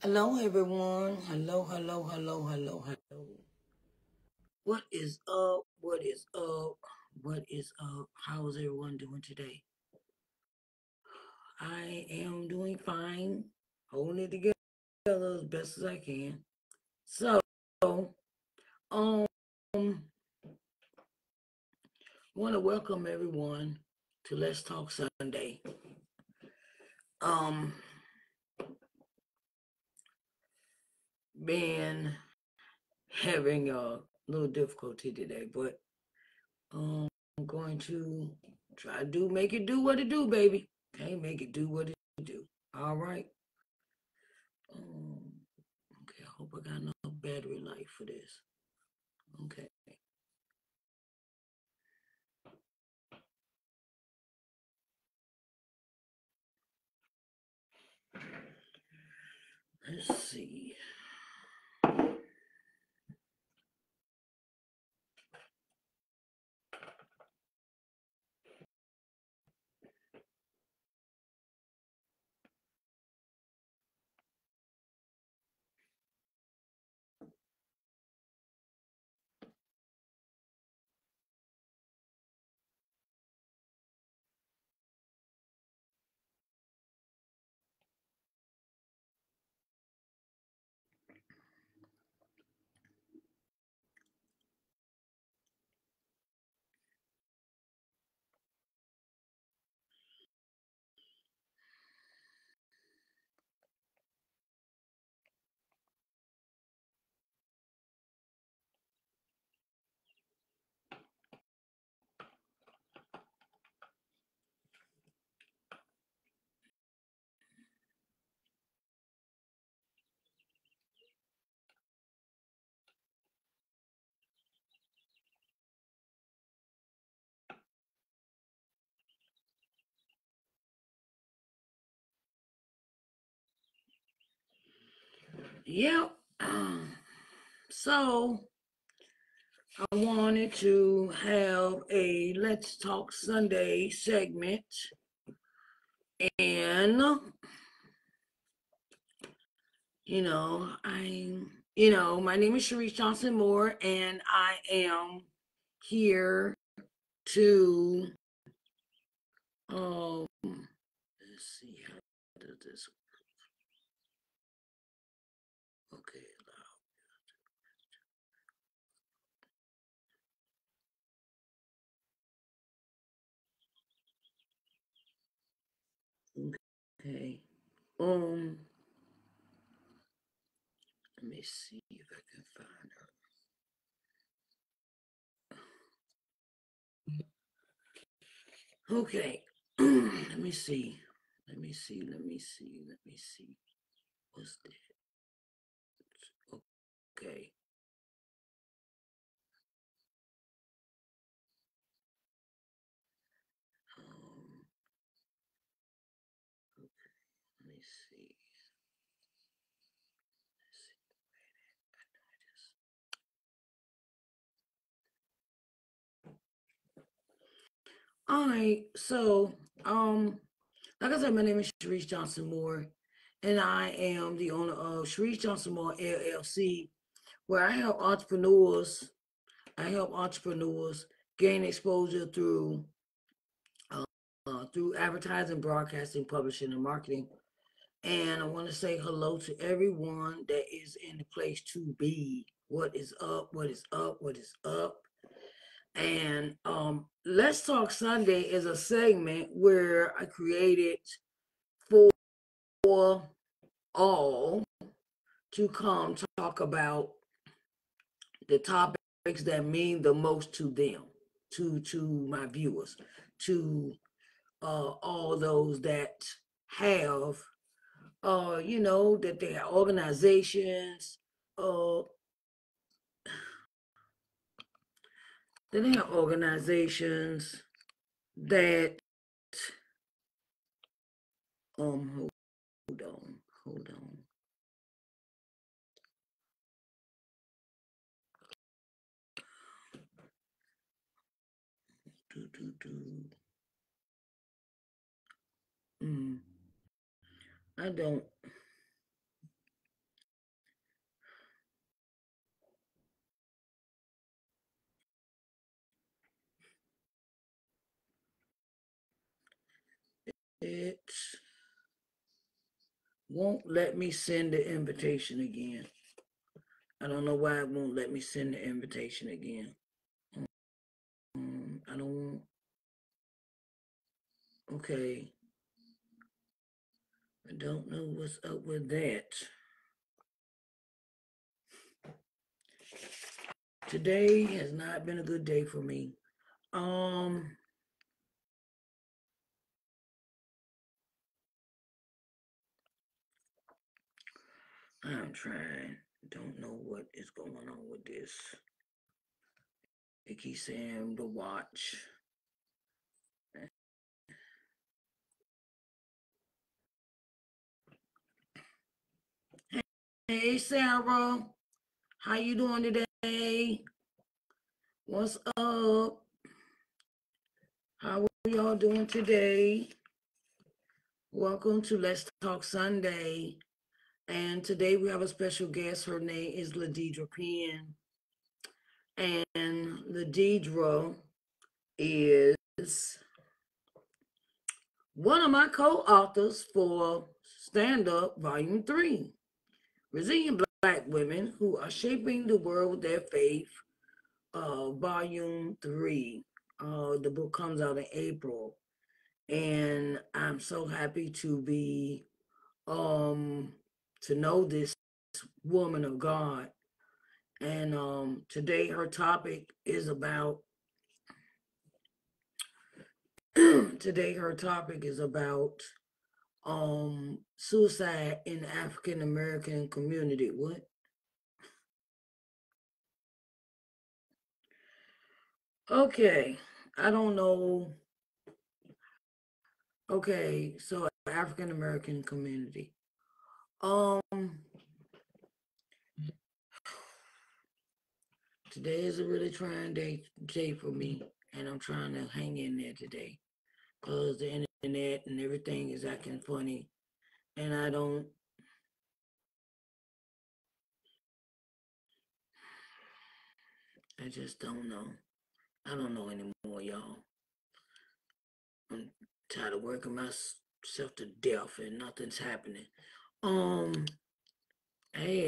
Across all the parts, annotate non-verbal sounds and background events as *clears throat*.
Hello, everyone. Hello, hello, hello, hello, hello. What is up? What is up? What is up? How is everyone doing today? I am doing fine, holding it together as best as I can. So, um, want to welcome everyone to Let's Talk Sunday. Um, been having a little difficulty today, but um, I'm going to try to do make it do what it do, baby. Okay, make it do what it do. All right. Um, okay, I hope I got enough battery life for this. Okay. Let's see. Yep. Um, so I wanted to have a Let's Talk Sunday segment. And you know, I'm you know, my name is Sharise Johnson Moore, and I am here to um let's see how does this okay okay um let me see if I can find her. Okay *clears throat* let me see let me see let me see let me see. What's that? Okay um okay let me see Let's see. I know I just All right. So, um, like I said, my name is Sharise Johnson Moore, and I am the owner of Sharise Johnson Moore LLC, where I help entrepreneurs. I help entrepreneurs gain exposure through uh, uh, through advertising, broadcasting, publishing, and marketing. And I want to say hello to everyone that is in the place to be. What is up? What is up? What is up? And um, Let's Talk Sunday is a segment where I created for all to come talk about the topics that mean the most to them, to to my viewers, to uh, all those that have, uh, you know, that their organizations, uh, that they are organizations that um hold, hold on, hold on. Do, do, do. Mm. I don't. It won't let me send the invitation again. I don't know why it won't let me send the invitation again. Um, I don't. Okay. I don't know what's up with that. Today has not been a good day for me. Um, I'm trying. Don't know what is going on with this. It keeps saying to watch. Hey Sarah, how you doing today? What's up? How are y'all doing today? Welcome to Let's Talk Sunday. And today we have a special guest. Her name is LaDedria Penn. And LaDedria is one of my co-authors for Stand Up Volume 3. Resilient Black Women Who Are Shaping the World with Their Faith, uh, Volume 3. Uh, the book comes out in April. And I'm so happy to be um to know this woman of God. And um, today her topic is about, *clears throat* today her topic is about um, suicide in African American community. What? Okay, I don't know. Okay, so African American community. Um, today is a really trying day day for me, and I'm trying to hang in there today, cause the internet and everything is acting funny, and I don't. I just don't know. I don't know anymore, y'all. I'm tired of working myself to death and nothing's happening. Um, hey,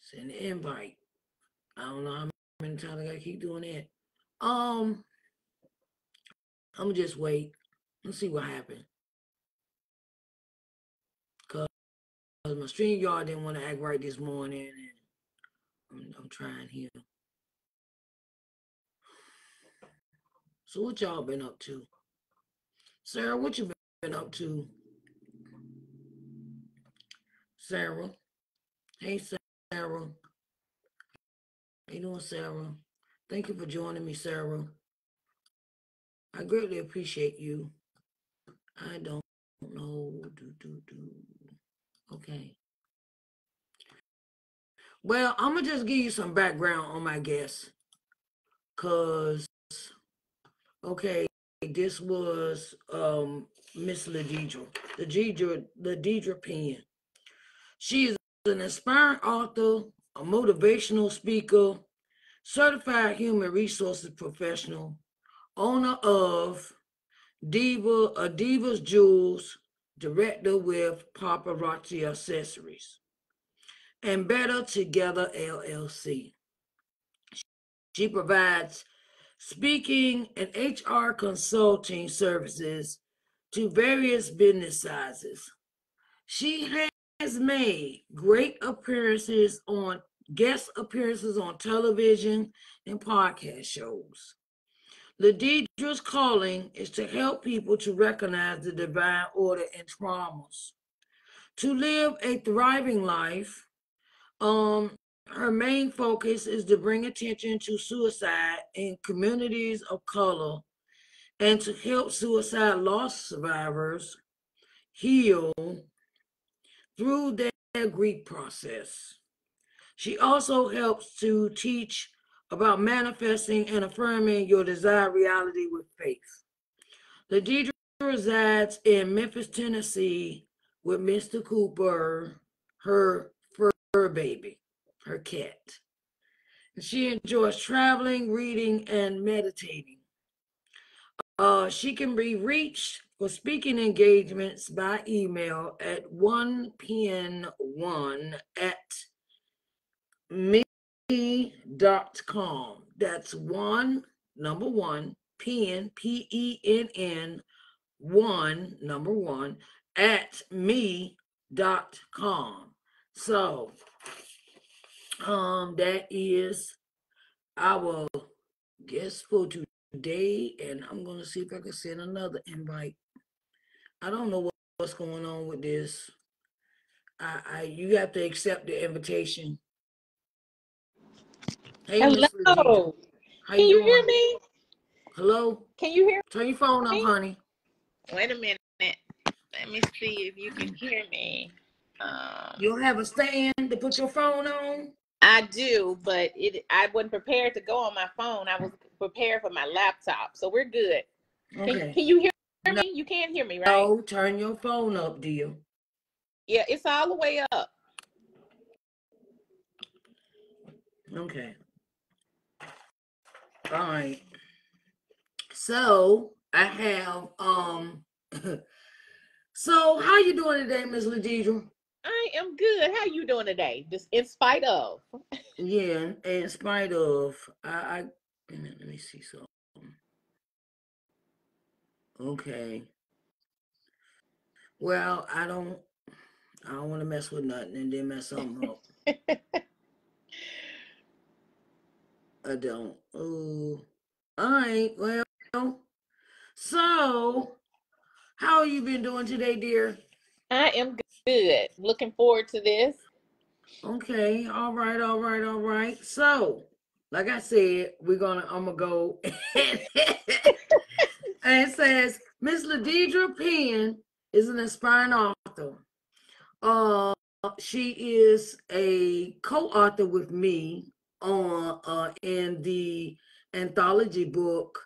send the invite. I don't know how many times I gotta keep doing that. Um, I'm just wait. Let's see what happens. Cause my StreamYard didn't want to act right this morning, and I'm, I'm trying here. So what y'all been up to? Sarah, what you been up to? Sarah. Hey, Sarah. How you doing, Sarah? Thank you for joining me, Sarah. I greatly appreciate you. I don't know. Do, do, do. Okay. Well, I'm going to just give you some background on my guest. Because, okay, this was um Miss LaDedria. LaDedria, LaDedria Penn. She is an inspiring author, a motivational speaker, certified human resources professional, owner of Diva, a Divas Jewels, director with Paparazzi Accessories, and Better Together LLC. She provides speaking and HR consulting services to various business sizes. She has made great appearances on guest appearances on television and podcast shows. LaDedria's calling is to help people to recognize the divine order and traumas, to live a thriving life. Um, her main focus is to bring attention to suicide in communities of color and to help suicide loss survivors heal through their grief process. She also helps to teach about manifesting and affirming your desired reality with faith. LaDedria resides in Memphis, Tennessee with Mr. Cooper, her fur baby, her cat. And she enjoys traveling, reading, and meditating. Uh, she can be reached for speaking engagements by email at one pin one at me.com. That's one number one pen p e n n one number one at me.com. So um that is our guest for today, and I'm gonna see if I can send another invite. I don't know what, what's going on with this. I, I you have to accept the invitation. Hey, Hello. Can you, you hear me? Hello. Can you hear? Turn your phone up, honey. Wait a minute. Let me see if you can hear me. Um, you don't have a stand to put your phone on. I do, but it I wasn't prepared to go on my phone. I was prepared for my laptop, so we're good. Okay. Can, can you hear no, me? You can't hear me, right? No, turn your phone up, dear. Yeah, it's all the way up. Okay. All right. So I have um. *clears throat* so how you doing today, Miss LaDedria? I am good. How you doing today? Just in spite of. yeah, in spite of. I, I let me see something. Okay. Well, I don't. I don't want to mess with nothing and then mess something up. *laughs* I don't. Oh, all right. Well, so how you been doing today, dear? I am good. Looking forward to this. Okay. All right. All right. All right. So, like I said, we're gonna. I'm gonna go. *laughs* and it says Miss LaDedria Penn is an aspiring author. Uh, she is a co-author with me on uh in the anthology book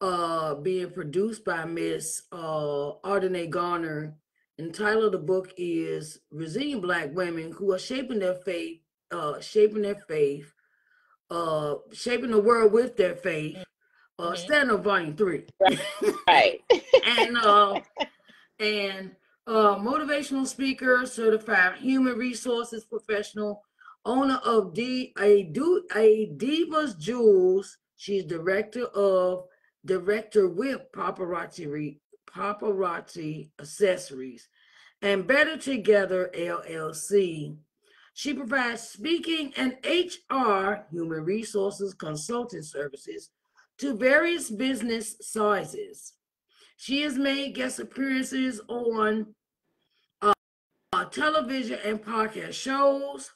uh being produced by Miss uh Ardenae Garner and the title of the book is Resilient Black Women Who Are Shaping Their Faith, uh, Shaping Their Faith, uh, Shaping the World with Their Faith, uh, mm-hmm. stand up volume three. Right. *laughs* and uh and uh motivational speaker, certified human resources professional, owner of D a do a Divas Jewels. She's director of director with paparazzi Paparazzi Accessories, and Better Together LLC. She provides speaking and HR human resources consulting services to various business sizes. She has made guest appearances on uh, television and podcast shows.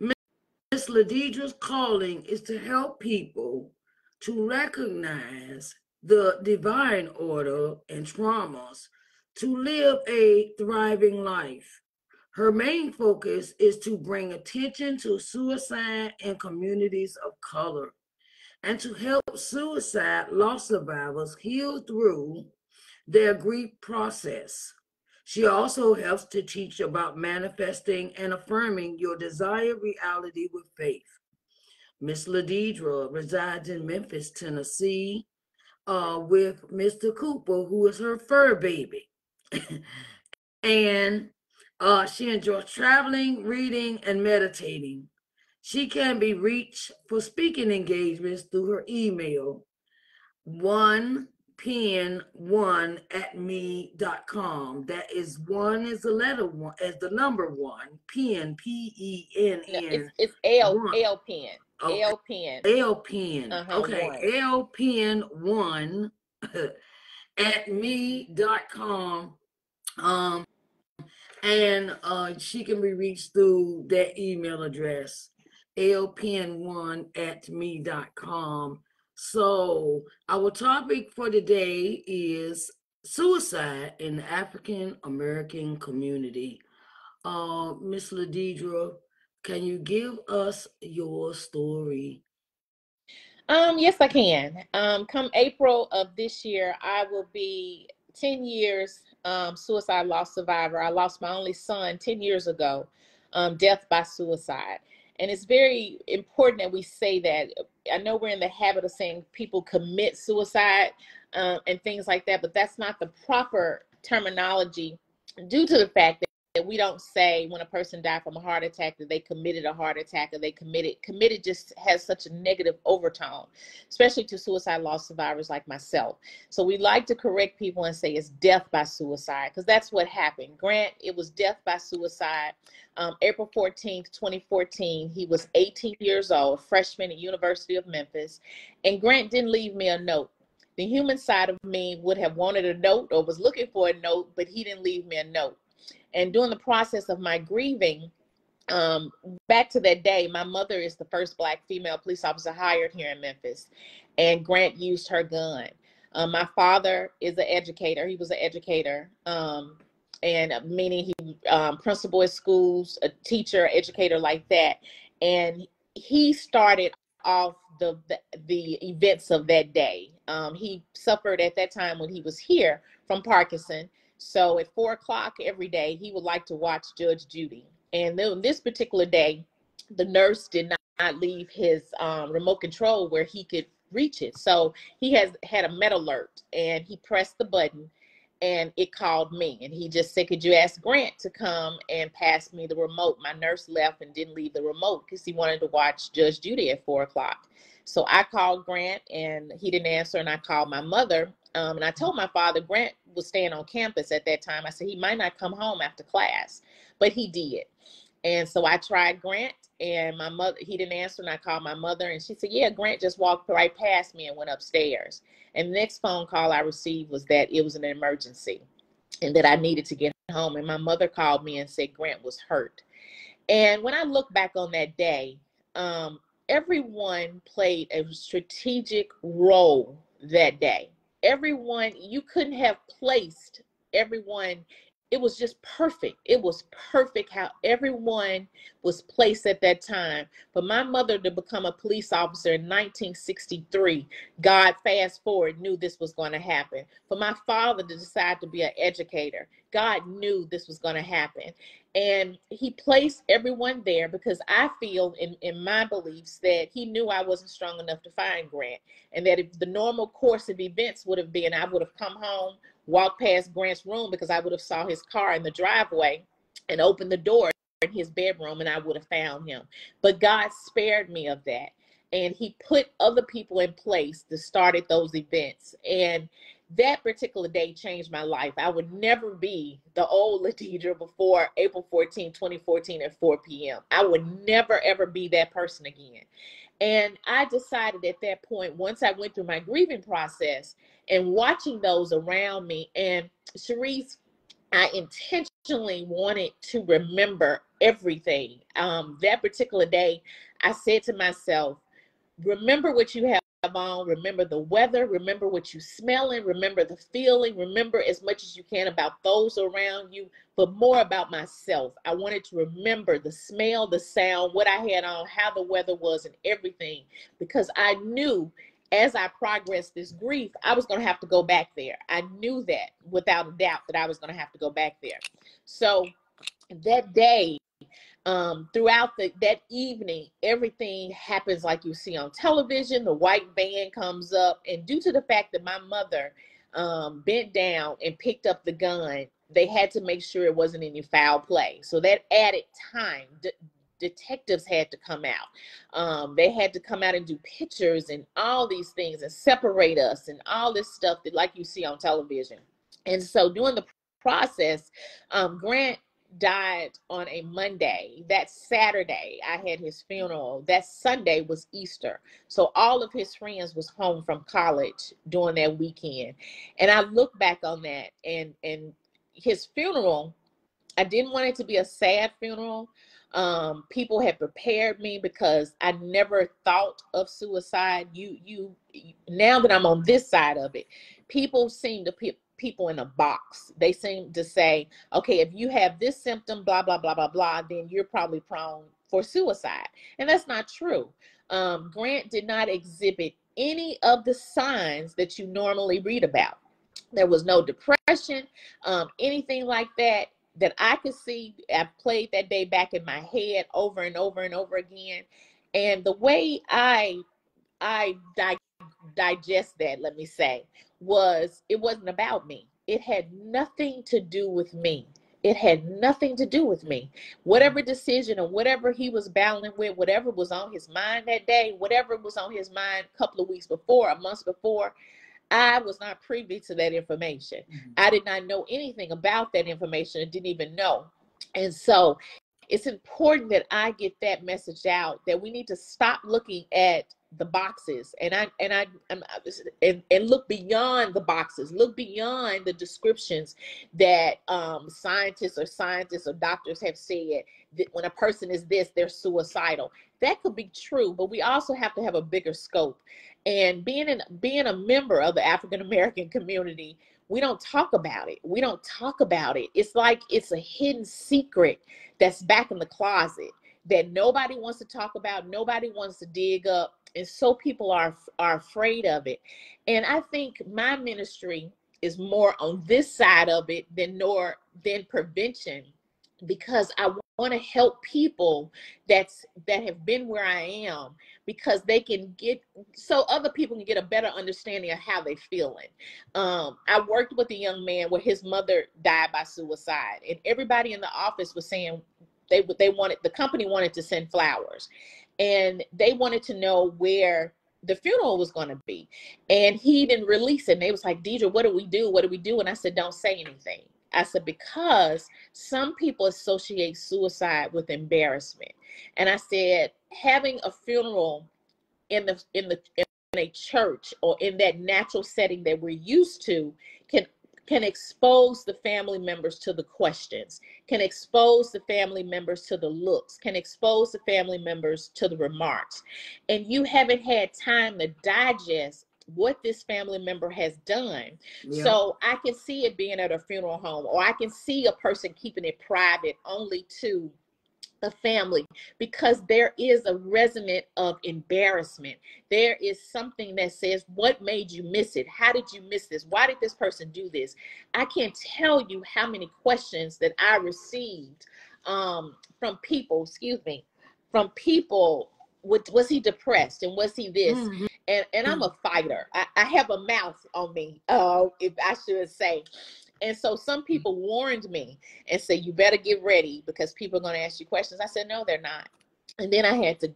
Miss LaDedria's calling is to help people to recognize the divine order and traumas to live a thriving life. Her main focus is to bring attention to suicide in communities of color and to help suicide loss survivors heal through their grief process. She also helps to teach about manifesting and affirming your desired reality with faith. Miss LaDedria resides in Memphis, Tennessee, uh, with Mr. Cooper, who is her fur baby. *laughs* and uh, she enjoys traveling, reading, and meditating. She can be reached for speaking engagements through her email, one pen one at me.com. That is one is the letter one as the number one, pen, P E N N. It's, it's L, L pen. L pen. L pen. Uh-huh, okay. One. L pen one at me.com. Um, and uh, she can be reached through that email address, lpen1 at me.com. So, our topic for today is suicide in the African American community. Uh, Miss LaDedria, can you give us your story? Um, yes, I can. Um, come April of this year, I will be 10 years um, suicide loss survivor. I lost my only son 10 years ago, um, death by suicide. And it's very important that we say that. I know we're in the habit of saying people commit suicide um, and things like that, but that's not the proper terminology due to the fact we don't say when a person died from a heart attack that they committed a heart attack or they committed committed just has such a negative overtone especially to suicide loss survivors like myself. So we like to correct people and say it's death by suicide because that's what happened. Grant it was death by suicide. Um, april 14th 2014 he was 18 years old freshman at university of memphis. And grant didn't leave me a note. The human side of me would have wanted a note or was looking for a note but he didn't leave me a note and during the process of my grieving, um, back to that day, my mother is the first black female police officer hired here in Memphis, and Grant used her gun. Um, my father is an educator. He was an educator, um, and meaning he um, principal at schools, a teacher, educator like that. And he started off the the, the events of that day. Um, he suffered at that time when he was here from Parkinson so at four o'clock every day, he would like to watch Judge Judy. And then this particular day, the nurse did not leave his um, remote control where he could reach it. So he has had a med alert and he pressed the button and it called me. And he just said, Could you ask Grant to come and pass me the remote? My nurse left and didn't leave the remote because he wanted to watch Judge Judy at four o'clock. So I called Grant and he didn't answer. And I called my mother um, and I told my father Grant was staying on campus at that time. I said he might not come home after class, but he did. And so I tried Grant, and my mother he didn't answer, and I called my mother, and she said, "Yeah, Grant just walked right past me and went upstairs." And the next phone call I received was that it was an emergency, and that I needed to get home. And my mother called me and said Grant was hurt. And when I look back on that day, um, everyone played a strategic role that day. Everyone you couldn't have placed everyone. It was just perfect. It was perfect how everyone was placed at that time. For my mother to become a police officer in 1963 god fast forward knew this was going to happen. For my father to decide to be an educator god knew this was going to happen and he placed everyone there because i feel in, in my beliefs that he knew i wasn't strong enough to find grant and that if the normal course of events would have been i would have come home walked past grant's room because i would have saw his car in the driveway and opened the door in his bedroom and i would have found him. But god spared me of that. And he put other people in place to start at those events. And that particular day changed my life. I would never be the old LaDedria before April 14, 2014 at 4 p.m. I would never ever be that person again. And I decided at that point, once I went through my grieving process and watching those around me, and Sharise, I intentionally wanted to remember everything. Um, that particular day, I said to myself, remember what you have on. Remember the weather. Remember what you're smelling. Remember the feeling. Remember as much as you can about those around you, but more about myself. I wanted to remember the smell, the sound, what I had on, how the weather was, and everything, because I knew as I progressed this grief, I was going to have to go back there. I knew that without a doubt that I was going to have to go back there. So that day, um, throughout the, that evening, everything happens like you see on television. The white van comes up, and due to the fact that my mother um, bent down and picked up the gun, they had to make sure it wasn't any foul play. So that added time. De- detectives had to come out. Um, they had to come out and do pictures and all these things and separate us and all this stuff that, like you see on television. And so during the process, um, Grant died on a Monday. That Saturday, I had his funeral. That Sunday was Easter. So all of his friends was home from college during that weekend. And I look back on that and and his funeral, I didn't want it to be a sad funeral. Um, people had prepared me because I never thought of suicide. You you now that I'm on this side of it, people seem to people in a box. They seem to say, okay, if you have this symptom, blah, blah, blah, blah, blah, then you're probably prone for suicide. And that's not true. Um, Grant did not exhibit any of the signs that you normally read about. There was no depression, um, anything like that that I could see. I played that day back in my head over and over and over again. And the way I I di- digest that, let me say, was it wasn't about me. It had nothing to do with me. It had nothing to do with me. Whatever decision or whatever he was battling with, whatever was on his mind that day, whatever was on his mind a couple of weeks before, a month before, I was not privy to that information. Mm-hmm. I did not know anything about that information and didn't even know. And so it's important that I get that message out that we need to stop looking at the boxes and I and I and, and look beyond the boxes, look beyond the descriptions that um, scientists or scientists or doctors have said that when a person is this, they're suicidal. That could be true, but we also have to have a bigger scope. And being in being a member of the African American community, we don't talk about it. We don't talk about it. It's like it's a hidden secret that's back in the closet that nobody wants to talk about, nobody wants to dig up, and so people are are afraid of it. And I think my ministry is more on this side of it than nor than prevention because I want to help people that's that have been where I am because they can get so other people can get a better understanding of how they're feeling. Um, I worked with a young man where his mother died by suicide, and everybody in the office was saying they they wanted the company wanted to send flowers, and they wanted to know where the funeral was going to be, and he didn't release it. And they was like, Deidre, what do we do? What do we do? And I said, don't say anything. I said, because some people associate suicide with embarrassment. And I said, having a funeral in the in the in a church or in that natural setting that we're used to can can expose the family members to the questions, can expose the family members to the looks, can expose the family members to the remarks. And you haven't had time to digest what this family member has done. Yeah. So I can see it being at a funeral home, or I can see a person keeping it private only to the family because there is a resonant of embarrassment. There is something that says, What made you miss it? How did you miss this? Why did this person do this? I can't tell you how many questions that I received um, from people, excuse me, from people. With, Was he depressed and was he this? Mm-hmm and and I'm a fighter. I, I have a mouth on me, uh, if I should say. And so some mm. people warned me and said, "You better get ready because people are going to ask you questions." I said, "No, they're not." And then I had to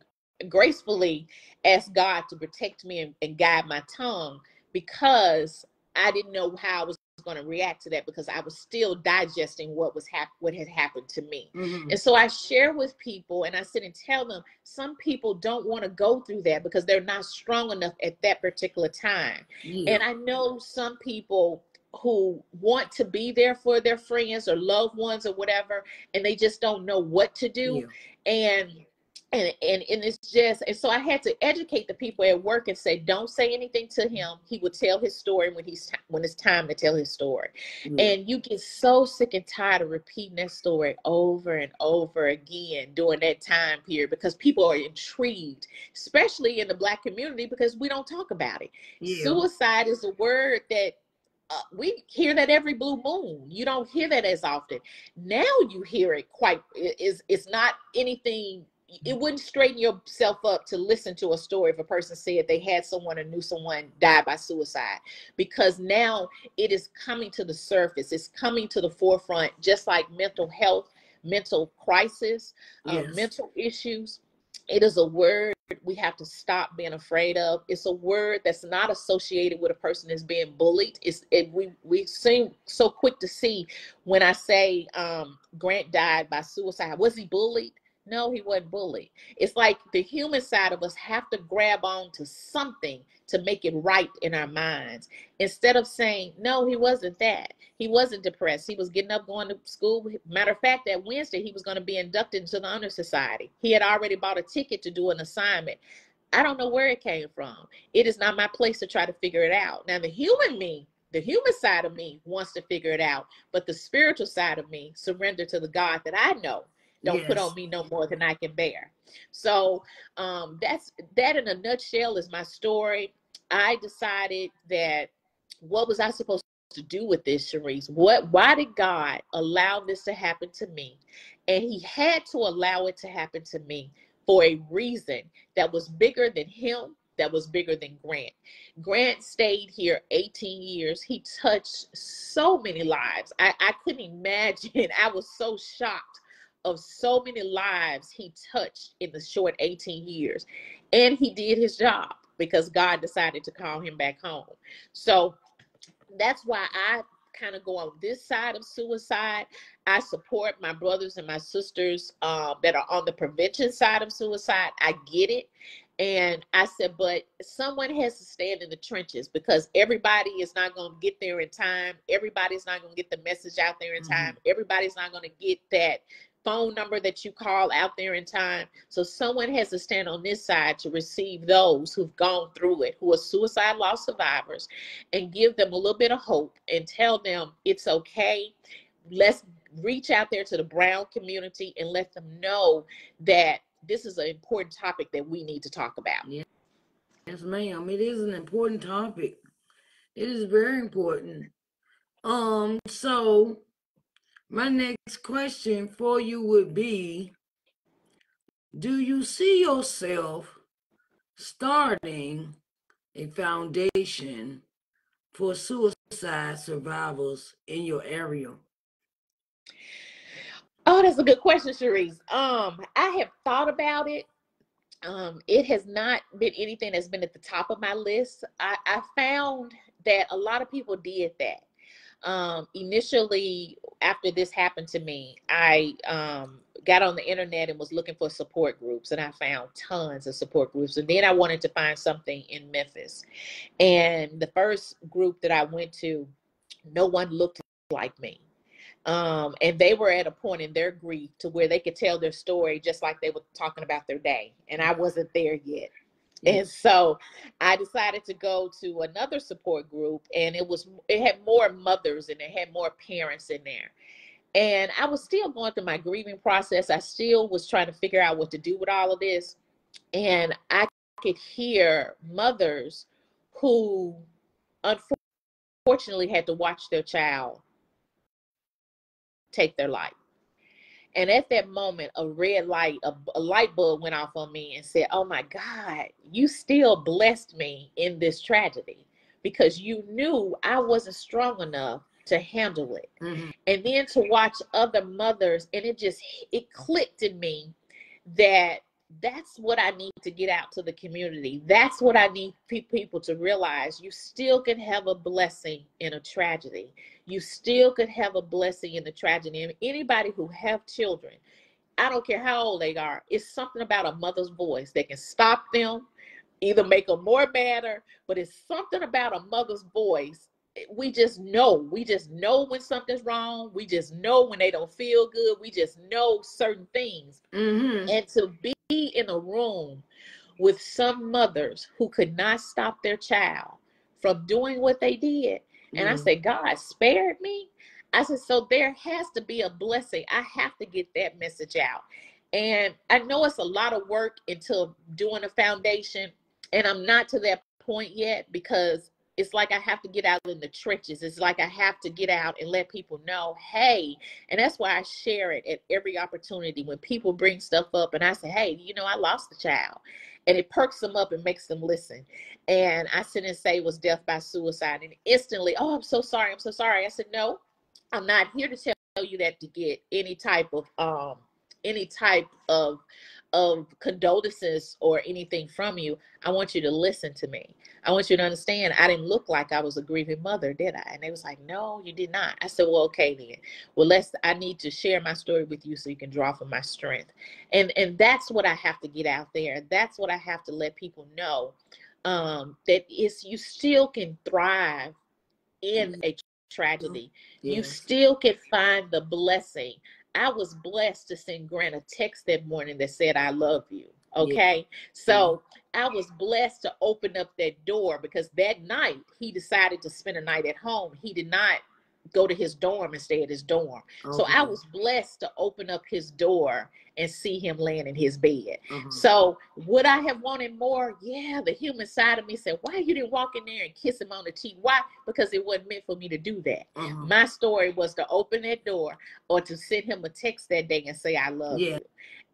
gracefully ask God to protect me and, and guide my tongue because I didn't know how I was going to react to that because I was still digesting what was hap- what had happened to me. Mm-hmm. And so I share with people and I sit and tell them some people don't want to go through that because they're not strong enough at that particular time. Yeah. And I know some people who want to be there for their friends or loved ones or whatever and they just don't know what to do. Yeah. And and and and it's just and so I had to educate the people at work and say, don't say anything to him. He will tell his story when he's when it's time to tell his story. Mm-hmm. And you get so sick and tired of repeating that story over and over again during that time period because people are intrigued, especially in the black community because we don't talk about it. Yeah. Suicide is a word that uh, we hear that every blue moon. You don't hear that as often. Now you hear it quite. Is it's not anything it wouldn't straighten yourself up to listen to a story if a person said they had someone or knew someone died by suicide because now it is coming to the surface it's coming to the forefront just like mental health mental crisis uh, yes. uh, mental issues it is a word we have to stop being afraid of. It's a word that's not associated with a person that's being bullied. It's it, we we seem so quick to see when i say um, grant died by suicide. Was he bullied no, he wasn't bullied. It's like the human side of us have to grab on to something to make it right in our minds instead of saying, no, he wasn't that. He wasn't depressed. He was getting up, going to school. Matter of fact, that Wednesday, he was going to be inducted into the Honor Society. He had already bought a ticket to do an assignment. I don't know where it came from. It is not my place to try to figure it out. Now, the human me, the human side of me wants to figure it out, but the spiritual side of me surrender to the God that I know don't yes. put on me no more than I can bear. So um, that's that in a nutshell is my story. I decided that what was I supposed to do with this, Sharise? What why did God allow this to happen to me? And he had to allow it to happen to me for a reason that was bigger than him that was bigger than Grant. Grant stayed here 18 years. He touched so many lives. I, I couldn't imagine. *laughs* I was so shocked of so many lives he touched in the short 18 years. And he did his job because God decided to call him back home. So that's why I kind of go on this side of suicide. I support my brothers and my sisters uh, that are on the prevention side of suicide. I get it. And I said, but someone has to stand in the trenches because everybody is not going to get there in time. Everybody's not going to get the message out there in mm-hmm. time. Mm-hmm. Everybody's not going to get that phone number that you call out there in time. So someone has to stand on this side to receive those who've gone through it, who are suicide loss survivors, and give them a little bit of hope and tell them it's okay. Let's reach out there to the brown community and let them know that this is an important topic that we need to talk about. Yeah. Yes, ma'am. It is an important topic. It is very important. Um, so my next question for you would be Do you see yourself starting a foundation for suicide survivors in your area? Oh, that's a good question, Sharise. Um, I have thought about it. Um, it has not been anything that's been at the top of my list. I, I found that a lot of people did that um, initially after this happened to me i um, got on the internet and was looking for support groups and i found tons of support groups and then i wanted to find something in memphis. And the first group that i went to no one looked like me. Um, and they were at a point in their grief to where they could tell their story just like they were talking about their day and i wasn't there yet and so I decided to go to another support group and it was it had more mothers and it had more parents in there. And I was still going through my grieving process. I still was trying to figure out what to do with all of this. And I could hear mothers who unfortunately had to watch their child take their life. And at that moment, a red light, a, a, light bulb went off on me and said, Oh my God, you still blessed me in this tragedy because you knew I wasn't strong enough to handle it. Mm-hmm. And then to watch other mothers, and it just, it clicked in me that that's what I need to get out to the community. That's what I need pe- people to realize. You still can have a blessing in a tragedy you still could have a blessing in the tragedy. And anybody who have children, I don't care how old they are, it's something about a mother's voice that can stop them, either make them more better, but it's something about a mother's voice. We just know. We just know when something's wrong. We just know when they don't feel good. We just know certain things. Mm-hmm. And to be in a room with some mothers who could not stop their child from doing what they did, and mm. I said, God spared me. I said, so there has to be a blessing. I have to get that message out. And I know it's a lot of work into doing a foundation. And I'm not to that point yet because it's like I have to get out in the trenches. It's like I have to get out and let people know, hey, and that's why I share it at every opportunity when people bring stuff up and I say, hey, you know, I lost a child and it perks them up and makes them listen. And I sit and say it was death by suicide, and instantly, oh, I'm so sorry, I'm so sorry. I said, no, I'm not here to tell you that to get any type of um any type of of condolences or anything from you. I want you to listen to me. I want you to understand I didn't look like I was a grieving mother, did I? And they was like, No, you did not. I said, Well, okay then. Well, let's I need to share my story with you so you can draw from my strength. And and that's what I have to get out there. That's what I have to let people know. Um, that is you still can thrive in mm-hmm. a tragedy. Yes. You still can find the blessing. I was blessed to send Grant a text that morning that said, I love you. Okay. Yeah. So I was blessed to open up that door because that night he decided to spend a night at home. He did not go to his dorm and stay at his dorm. Okay. So I was blessed to open up his door and see him laying in his bed. Uh-huh. So would I have wanted more? Yeah, the human side of me said, why you didn't walk in there and kiss him on the cheek? Why? Because it wasn't meant for me to do that. Uh-huh. My story was to open that door or to send him a text that day and say, I love yeah. you.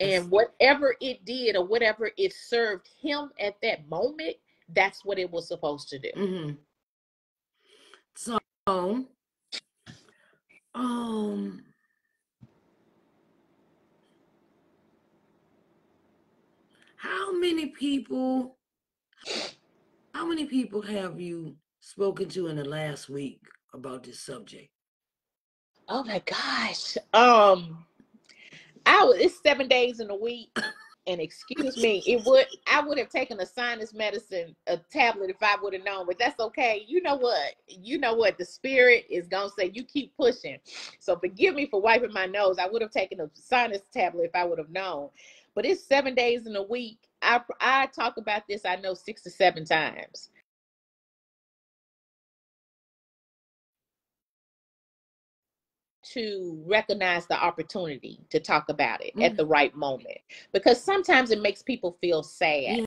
And whatever it did or whatever it served him at that moment, that's what it was supposed to do. hmm So, um, how many people, how many people have you spoken to in the last week about this subject? Oh my gosh. Um, I was it's seven days in a week. And excuse me, it would I would have taken a sinus medicine, a tablet if I would have known, but that's okay. You know what? You know what? The spirit is gonna say you keep pushing. So forgive me for wiping my nose. I would have taken a sinus tablet if I would have known. But it's seven days in a week. I I talk about this, I know six to seven times. To recognize the opportunity to talk about it at Mhm. the right moment because sometimes it makes people feel sad Yeah.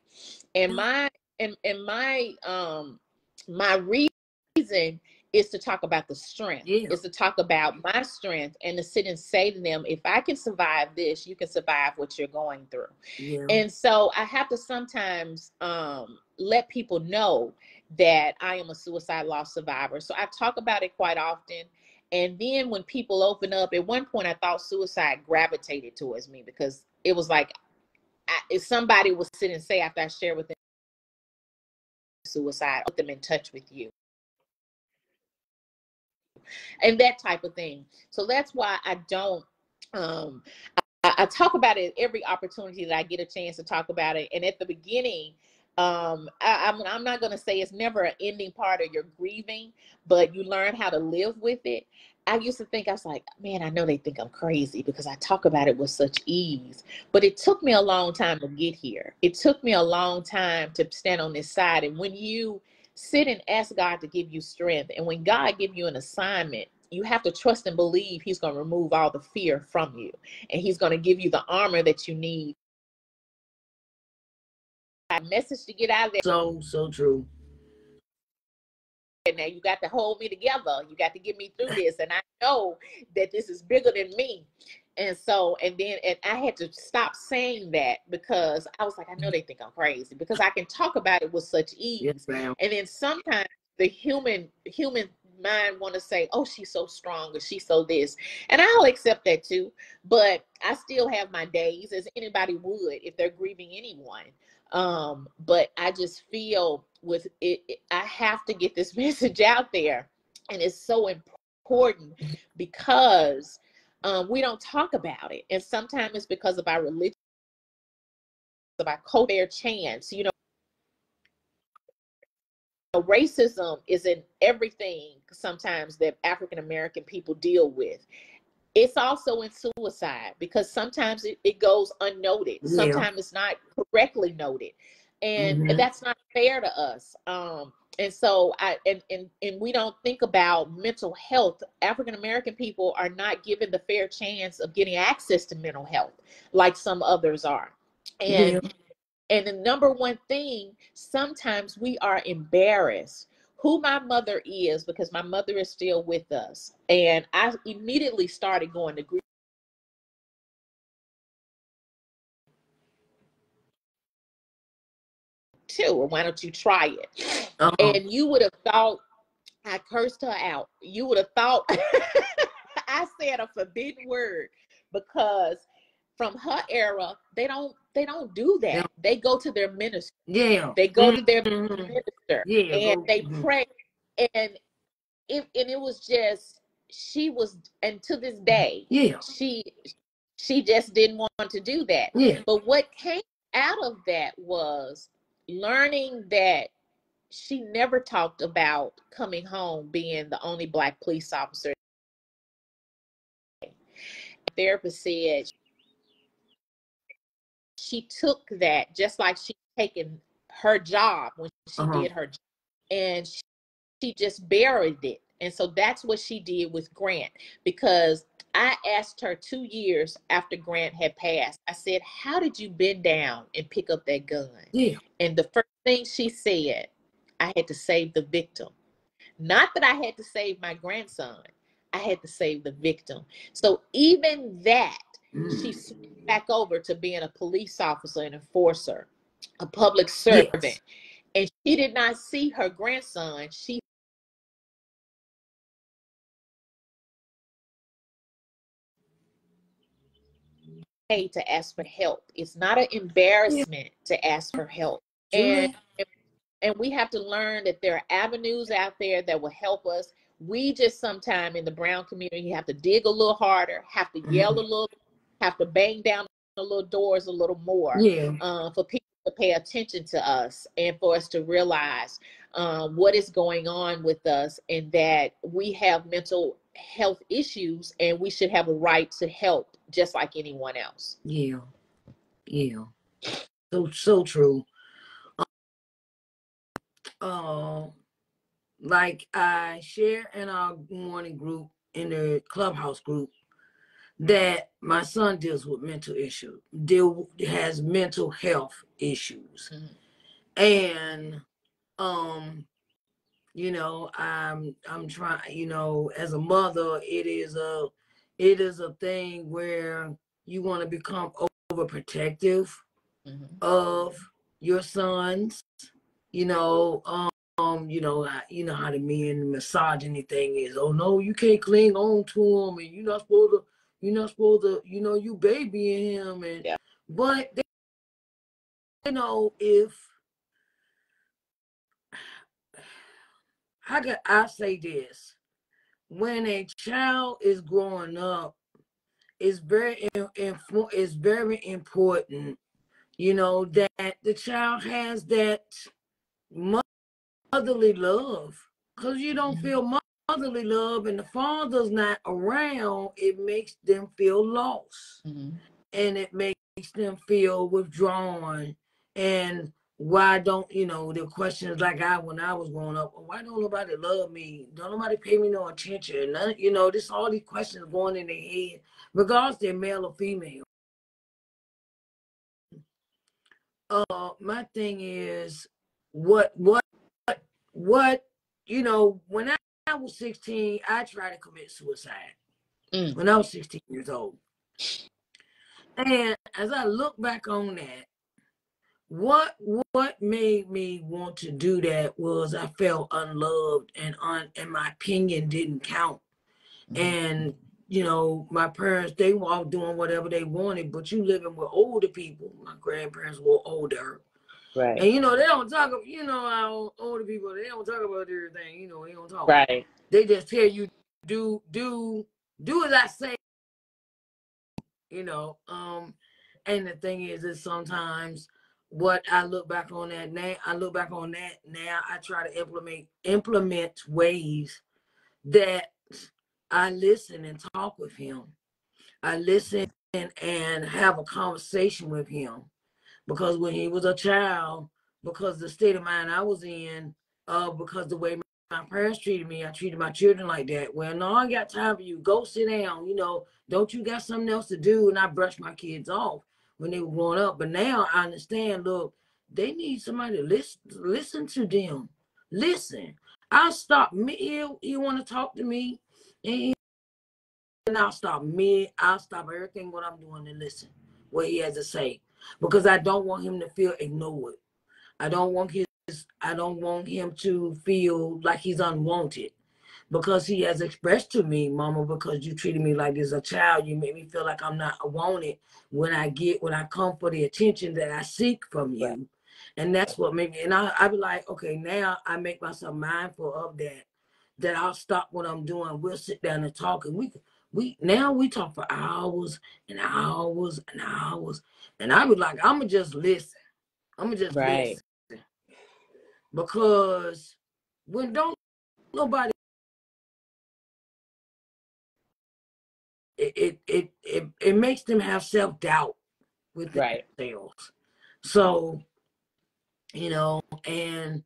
and my and, and my um my reason is to talk about the strength Yeah. is to talk about my strength and to sit and say to them if i can survive this you can survive what you're going through Yeah. and so I have to sometimes um, let people know that I am a suicide loss survivor. So I talk about it quite often. And then when people open up, at one point I thought suicide gravitated towards me because it was like I, if somebody would sit and say after I share with them suicide, put them in touch with you. And that type of thing. So that's why I don't um I, I talk about it every opportunity that I get a chance to talk about it. And at the beginning, um, I, I'm, I'm not going to say it's never an ending part of your grieving, but you learn how to live with it. I used to think, I was like, man, I know they think I'm crazy because I talk about it with such ease. But it took me a long time to get here. It took me a long time to stand on this side. And when you sit and ask God to give you strength, and when God give you an assignment, you have to trust and believe He's going to remove all the fear from you and he's going to give you the armor that you need. A message to get out of there. so, so true. And Now you got to hold me together. You got to get me through this, and I know that this is bigger than me. And so, and then, and I had to stop saying that because I was like, I know they think I'm crazy because I can talk about it with such ease. Yes. And then sometimes the human human mind want to say, "Oh, she's so strong," or "She's so this," and I'll accept that too. But I still have my days, as anybody would if they're grieving anyone. Um, but I just feel with it, it, I have to get this *laughs* message out there, and it's so important because um, we don't talk about it, and sometimes it's because of our religion, of our their chance, you know, racism is in everything sometimes that African American people deal with. It's also in suicide because sometimes it, it goes unnoted. Yeah. Sometimes it's not correctly noted. And Mhm. that's not fair to us. Um, and so I and, and and we don't think about mental health. African American people are not given the fair chance of getting access to mental health like some others are. And Yeah. and the number one thing, sometimes we are embarrassed who my mother is because my mother is still with us. And I immediately started going to grief. Too, or why don't you try it? Uh-uh. And you would have thought I cursed her out. You would have thought *laughs* I said a forbidden word because from her era, they don't they don't do that. Yeah. They go to their minister. yeah. They go to their Mhm. minister Yeah. and they mhm. pray and it and it was just she was and to this day Yeah. she she just didn't want to do that Yeah. but what came out of that was learning that she never talked about coming home being the only black police officer therapist said she took that just like she taken her job when she Uh-huh. did her job and she, she just buried it. And so that's what she did with grant because i asked her two years after grant had passed. I said how did you bend down and pick up that gun? Yeah. and the first thing she said i had to save the victim. Not that i had to save my grandson i had to save the victim. So even that Mm. she switched back over to being a police officer, an enforcer, a public servant. Yes. and she did not see her grandson. She to ask for help. It's not an embarrassment to ask for help. And, and we have to learn that there are avenues out there that will help us. We just sometime in the brown community have to dig a little harder, have to yell mm-hmm. a little, have to bang down the little doors a little more yeah. uh, for people to pay attention to us and for us to realize um, what is going on with us and that we have mental health issues and we should have a right to help just like anyone else. Yeah. Yeah. So so true. Uh, like I share in our morning group in the clubhouse group that my son deals with mental issues, deal has mental health issues. Mm-hmm. And um you know i'm i'm trying you know as a mother it is a it is a thing where you want to become overprotective mm-hmm. of your sons you know um um, you know, you know how the men misogyny thing is. Oh no, you can't cling on to them, and you're not supposed to. You're not supposed to. You know, you babying him, and yeah. but they, you know if how could I say this? When a child is growing up, it's very it's very important, you know, that the child has that motherly love. Cause you don't mm-hmm. feel motherly love and the father's not around, it makes them feel lost. Mm-hmm. And it makes them feel withdrawn and why don't you know the questions like I when I was growing up? Why don't nobody love me? Don't nobody pay me no attention? None, you know, this all these questions going in their head, regardless they're male or female. Uh, my thing is, what, what, what, you know, when I, I was 16, I tried to commit suicide. Mm. When I was 16 years old. And as I look back on that, what what made me want to do that was I felt unloved and un and my opinion didn't count. Mm-hmm. And you know, my parents they were all doing whatever they wanted, but you living with older people. My grandparents were older. Right. And you know, they don't talk you know how older people they don't talk about everything, you know, they don't talk. Right. They just tell you do do do as I say. You know, um, and the thing is is sometimes what I look back on that now, I look back on that now. I try to implement implement ways that I listen and talk with him. I listen and have a conversation with him because when he was a child, because the state of mind I was in, uh, because the way my parents treated me, I treated my children like that. Well, no, I got time for you. Go sit down. You know, don't you got something else to do? And I brushed my kids off when they were growing up. But now I understand, look, they need somebody to listen listen to them. Listen. I'll stop me. You, you want to talk to me? And I'll stop me. I'll stop everything what I'm doing and listen what he has to say. Because I don't want him to feel ignored. I don't want his I don't want him to feel like he's unwanted because he has expressed to me, Mama, because you treated me like as a child, you made me feel like I'm not wanted when I get when I come for the attention that I seek from you. Right. And that's what made me and I I be like, okay, now I make myself mindful of that. That I'll stop what I'm doing. We'll sit down and talk and we we now we talk for hours and hours and hours. And I be like, I'ma just listen. I'ma just right. listen. Because when don't nobody it it it, it makes them have self doubt with right. themselves. So, you know, and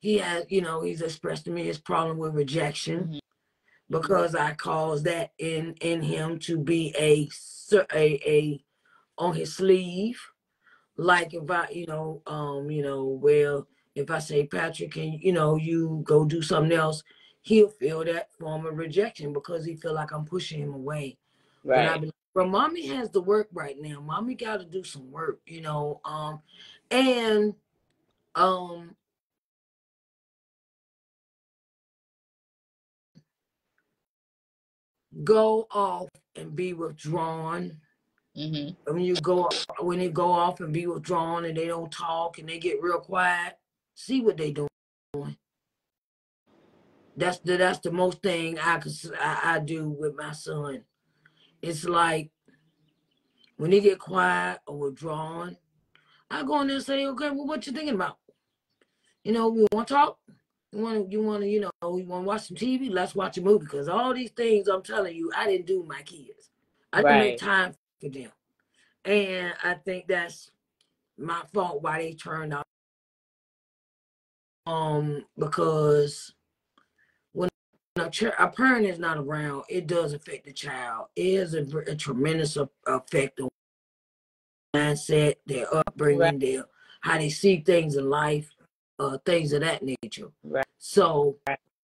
he has, you know, he's expressed to me his problem with rejection mm-hmm. Because I caused that in in him to be a a a on his sleeve. Like if I, you know, um, you know, well, if I say Patrick, can you know you go do something else, he'll feel that form of rejection because he feel like I'm pushing him away. Right. But I be like, well, mommy has to work right now. Mommy got to do some work, you know. Um, and um, go off and be withdrawn. Mm-hmm. When you go when they go off and be withdrawn and they don't talk and they get real quiet, see what they doing. That's the that's the most thing I could I, I do with my son. It's like when they get quiet or withdrawn, I go in there and say, okay, well, what you thinking about? You know, we want to talk? You want to, you want to, you know, you want to watch some TV? Let's watch a movie. Because all these things I'm telling you, I didn't do with my kids. I didn't right. make time for them. And I think that's my fault why they turned out. Um, because when a, a parent is not around, it does affect the child. It is a, a tremendous effect on mindset, their upbringing, right. their how they see things in life, uh, things of that nature. Right. So,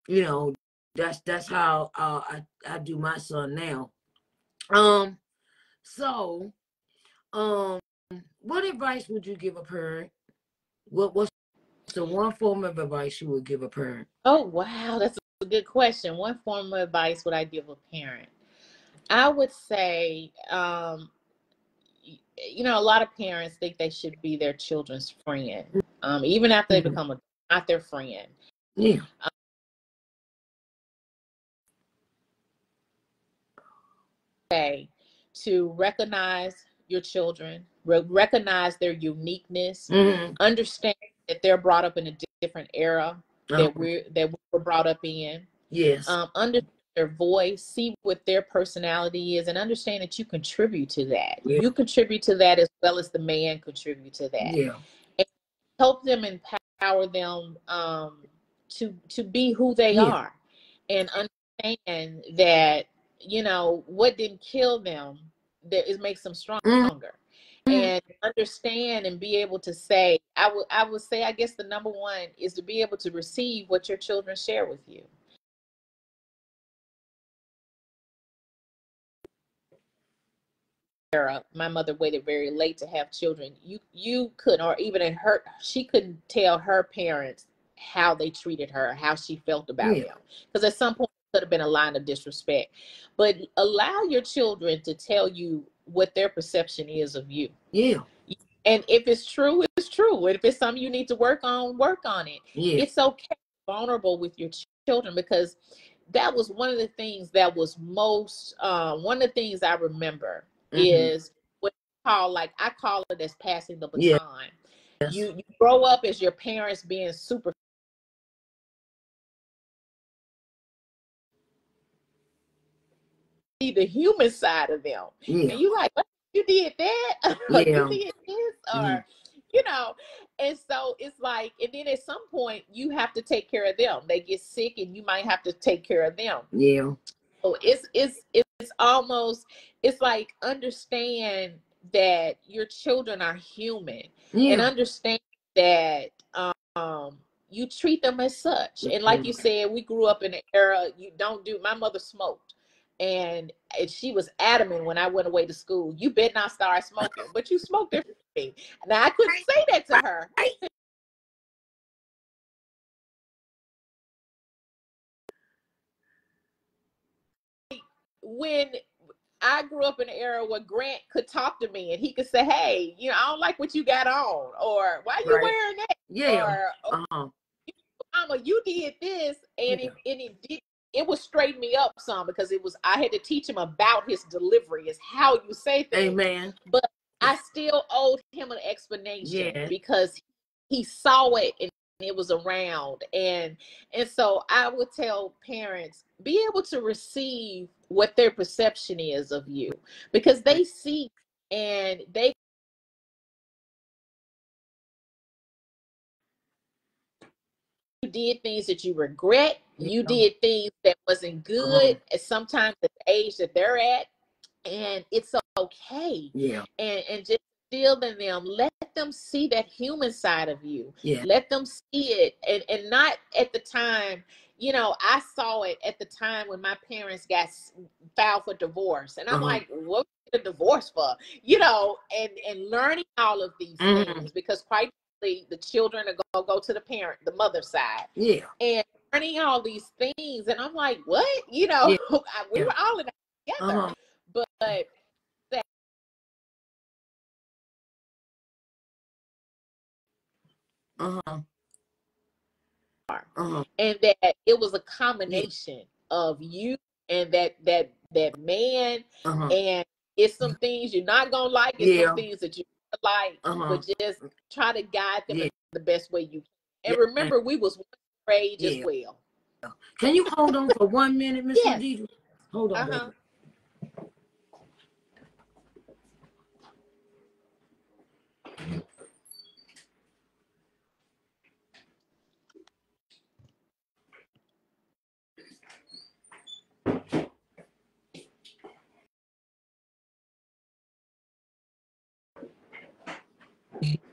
you know, that's that's how uh, I I do my son now. Um, so um, what advice would you give a parent? What what's the one form of advice you would give a parent? Oh wow, that's a good question. One form of advice would I give a parent? I would say, um, you know, a lot of parents think they should be their children's friend, um, even after they mm-hmm. become a, not their friend. Yeah. Um, say to recognize your children, re- recognize their uniqueness, mm-hmm. understand that they're brought up in a different era that uh-huh. we that we were brought up in. Yes. Um, understand their voice, see what their personality is, and understand that you contribute to that. Yeah. You contribute to that as well as the man contribute to that. Yeah. And help them empower them um, to to be who they yeah. are, and understand that you know what didn't kill them that it makes them stronger mm-hmm. and understand and be able to say i would i would say i guess the number one is to be able to receive what your children share with you my mother waited very late to have children you you couldn't or even in her she couldn't tell her parents how they treated her how she felt about yeah. them because at some point could have been a line of disrespect. But allow your children to tell you what their perception is of you. Yeah. And if it's true, it's true. And if it's something you need to work on, work on it. Yeah. It's okay vulnerable with your children because that was one of the things that was most uh, one of the things I remember mm-hmm. is what I call like I call it as passing the baton. Yeah. Yes. You you grow up as your parents being super the human side of them. Yeah. And you like, what? you did that? *laughs* Yeah. you did this? Or, mm you know, and so it's like, and then at some point you have to take care of them. They get sick and you might have to take care of them. Yeah. So it's it's it's almost it's like understand that your children are human yeah. and understand that um you treat them as such. And like you said, we grew up in an era you don't do my mother smoked and she was adamant when I went away to school, you better not start smoking, but you smoked everything. Now I couldn't say that to her. *laughs* when I grew up in an era where Grant could talk to me and he could say, Hey, you know, I don't like what you got on, or why are you right. wearing that? Yeah. Or, oh, uh-huh. Mama, you did this, and yeah. it and it did it would straighten me up some because it was I had to teach him about his delivery, is how you say things. Amen. But I still owed him an explanation yeah. because he saw it and it was around and and so I would tell parents be able to receive what their perception is of you because they see and they you did things that you regret you did things that wasn't good uh-huh. at sometimes the age that they're at and it's okay yeah and and just still in them let them see that human side of you yeah let them see it and and not at the time you know i saw it at the time when my parents got filed for divorce and i'm uh-huh. like what a divorce for you know and and learning all of these mm-hmm. things because quite frankly the children are going to go to the parent the mother side yeah and learning all these things, and I'm like, what? You know, Yeah. *laughs* we were all in it together, Uh-huh. but Uh-huh. Uh-huh. and that it was a combination of you and that that that man Uh-huh. and it's some things you're not gonna like it's Yeah. some things that you like Uh-huh. but just try to guide them Yeah. in the best way you can and Yeah. remember we was one age as well Can you hold on for one minute, Mr. Yes. Deidre? Hold on. Uh-huh. Baby.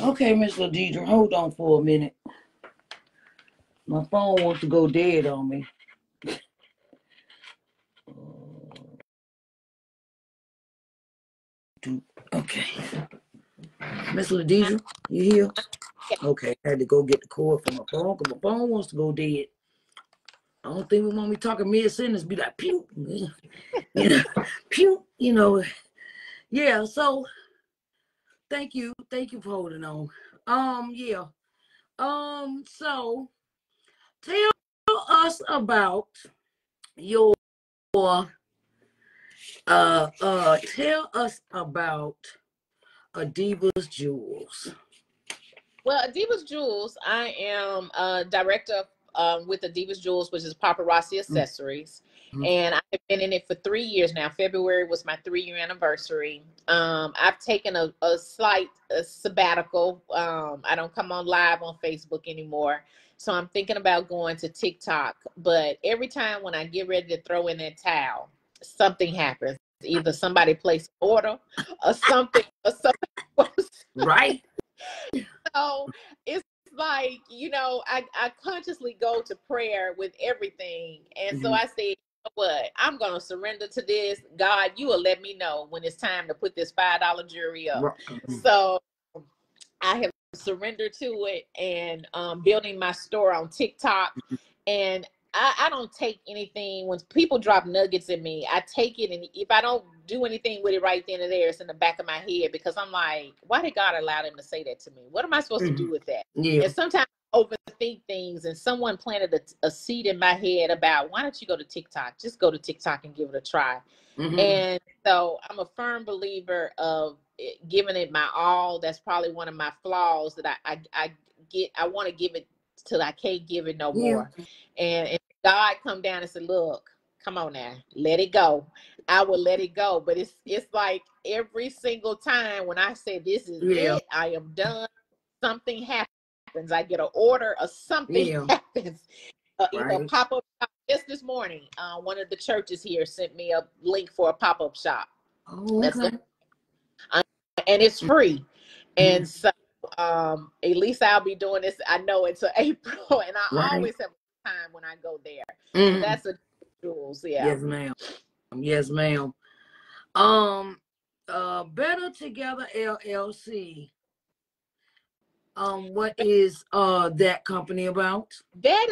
Okay, Miss LaDedria, hold on for a minute. My phone wants to go dead on me. Do- Okay. Miss LaDedria, you here? Okay, I had to go get the cord from my phone because my phone wants to go dead. I don't think we want me talking mid sentence, be like pew, *laughs* you know, pew, you know. Yeah, so thank you, thank you for holding on. Um, yeah. Um, so tell us about your uh uh tell us about A Diva's Jewels. well A Diva's jewels i am a director um, with Divas Jewels, which is paparazzi accessories. Mhm. And I've been in it for three years now. February was my three year anniversary. Um, I've taken a, a slight uh sabbatical. Um, I don't come on live on Facebook anymore. So I'm thinking about going to TikTok. But every time when I get ready to throw in that towel, something happens. Either somebody places an order or something *laughs* or something. Right? *laughs* so it's like you know I, I consciously go to prayer with everything and so Mhm. i said know what? I'm gonna surrender to this. God you will let me know when it's time to put this five dollar jury up. Right. So i have surrendered to it and um, building my store on tiktok. And I, I don't take anything when people drop nuggets in me i take it and if i don't do anything with it right then and there it's in the back of my head because i'm like why did god allow them to say that to me? What am i supposed to do with that? Yeah. and sometimes overthink things and someone planted a, a seed in my head about why don't you go to tiktok just go to tiktok and give it a try Mhm. and so I'm a firm believer of it- giving it my all. That's probably one of my flaws that I I, I get. I want to give it till I can't give it no Yeah. more. And, and God come down and said, "Look, come on now, let it go." I will let it go. But it's it's like every single time when I say this is Yeah. it, I am done. Something happens. I get an order or something Yeah. *laughs* happens. Uh, either a Right. pop up shop. Just this morning, uh, one of the churches here sent me a link for a pop up shop, Oh, okay. and it's free. Mm-hmm. And so, um, at least I'll be doing this. I know until *laughs* April, and I Right. always have time when I go there. Mhm. That's a jewels. yeah. Yes, ma'am. Yes, ma'am. Um, uh, Better2gether LLC. Um, what is uh that company about? that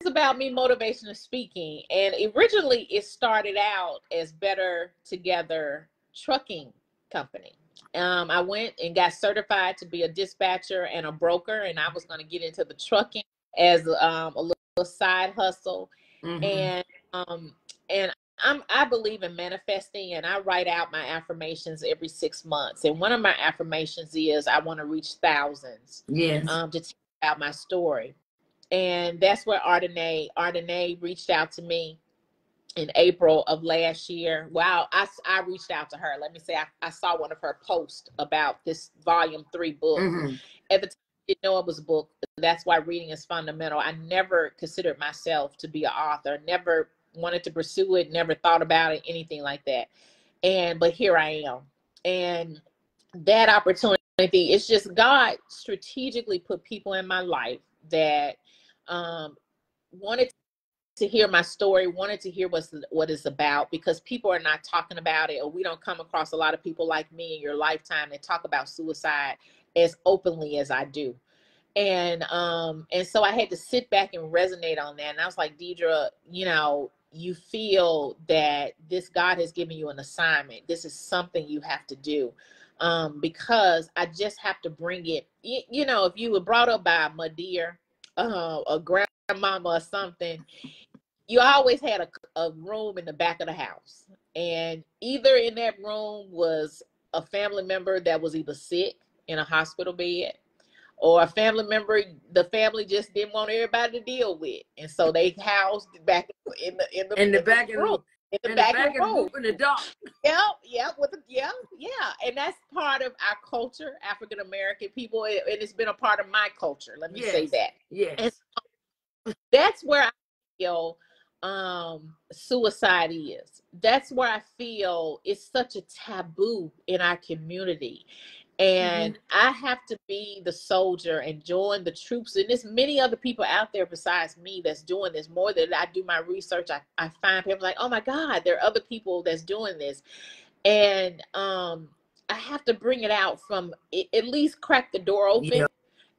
is about me motivational speaking and originally it started out as better together trucking company um, i went and got certified to be a dispatcher and a broker and i was going to get into the trucking as um, a little side hustle Mhm. and um and I'm I believe in manifesting and I write out my affirmations every six months. And one of my affirmations is I want to reach thousands Yes. um, to tell about my story. And that's where Ardenae, Ardenae reached out to me in April of last year. Wow, I, I reached out to her. Let me say, I, I saw one of her posts about this volume three book. Mhm. At the time, I didn't know it was a book. that's why reading is fundamental. I never considered myself to be an author, never wanted to pursue it, never thought about it, anything like that. And but here I am. And that opportunity, it's just God strategically put people in my life that um, wanted to hear my story, wanted to hear what's what it's about because people are not talking about it, or we don't come across a lot of people like me in your lifetime that talk about suicide as openly as I do. And um, and so I had to sit back and resonate on that. And I was like, Deidre, you know, you feel that this God has given you an assignment. This is something you have to do. Um, because I just have to bring it. You, you know, if you were brought up by a Madeir, uh, a grandmama or something, you always had a, a room in the back of the house. And either in that room was a family member that was either sick in a hospital bed or a family member the family just didn't want everybody to deal with and so they housed back in the in the, in the in back the room. In the, in back, the back of the room. in the dark. Yeah, yeah, with the, yeah, yeah, and that's part of our culture, African American people, and it's been a part of my culture. Let me yes. say that. Yes, and so that's where I feel um suicide is that's where i feel it's such a taboo in our community and mm-hmm. i have to be the soldier and join the troops and there's many other people out there besides me that's doing this. More than i do my research i, I find people like oh my god there are other people that's doing this. And um i have to bring it out from at least crack the door open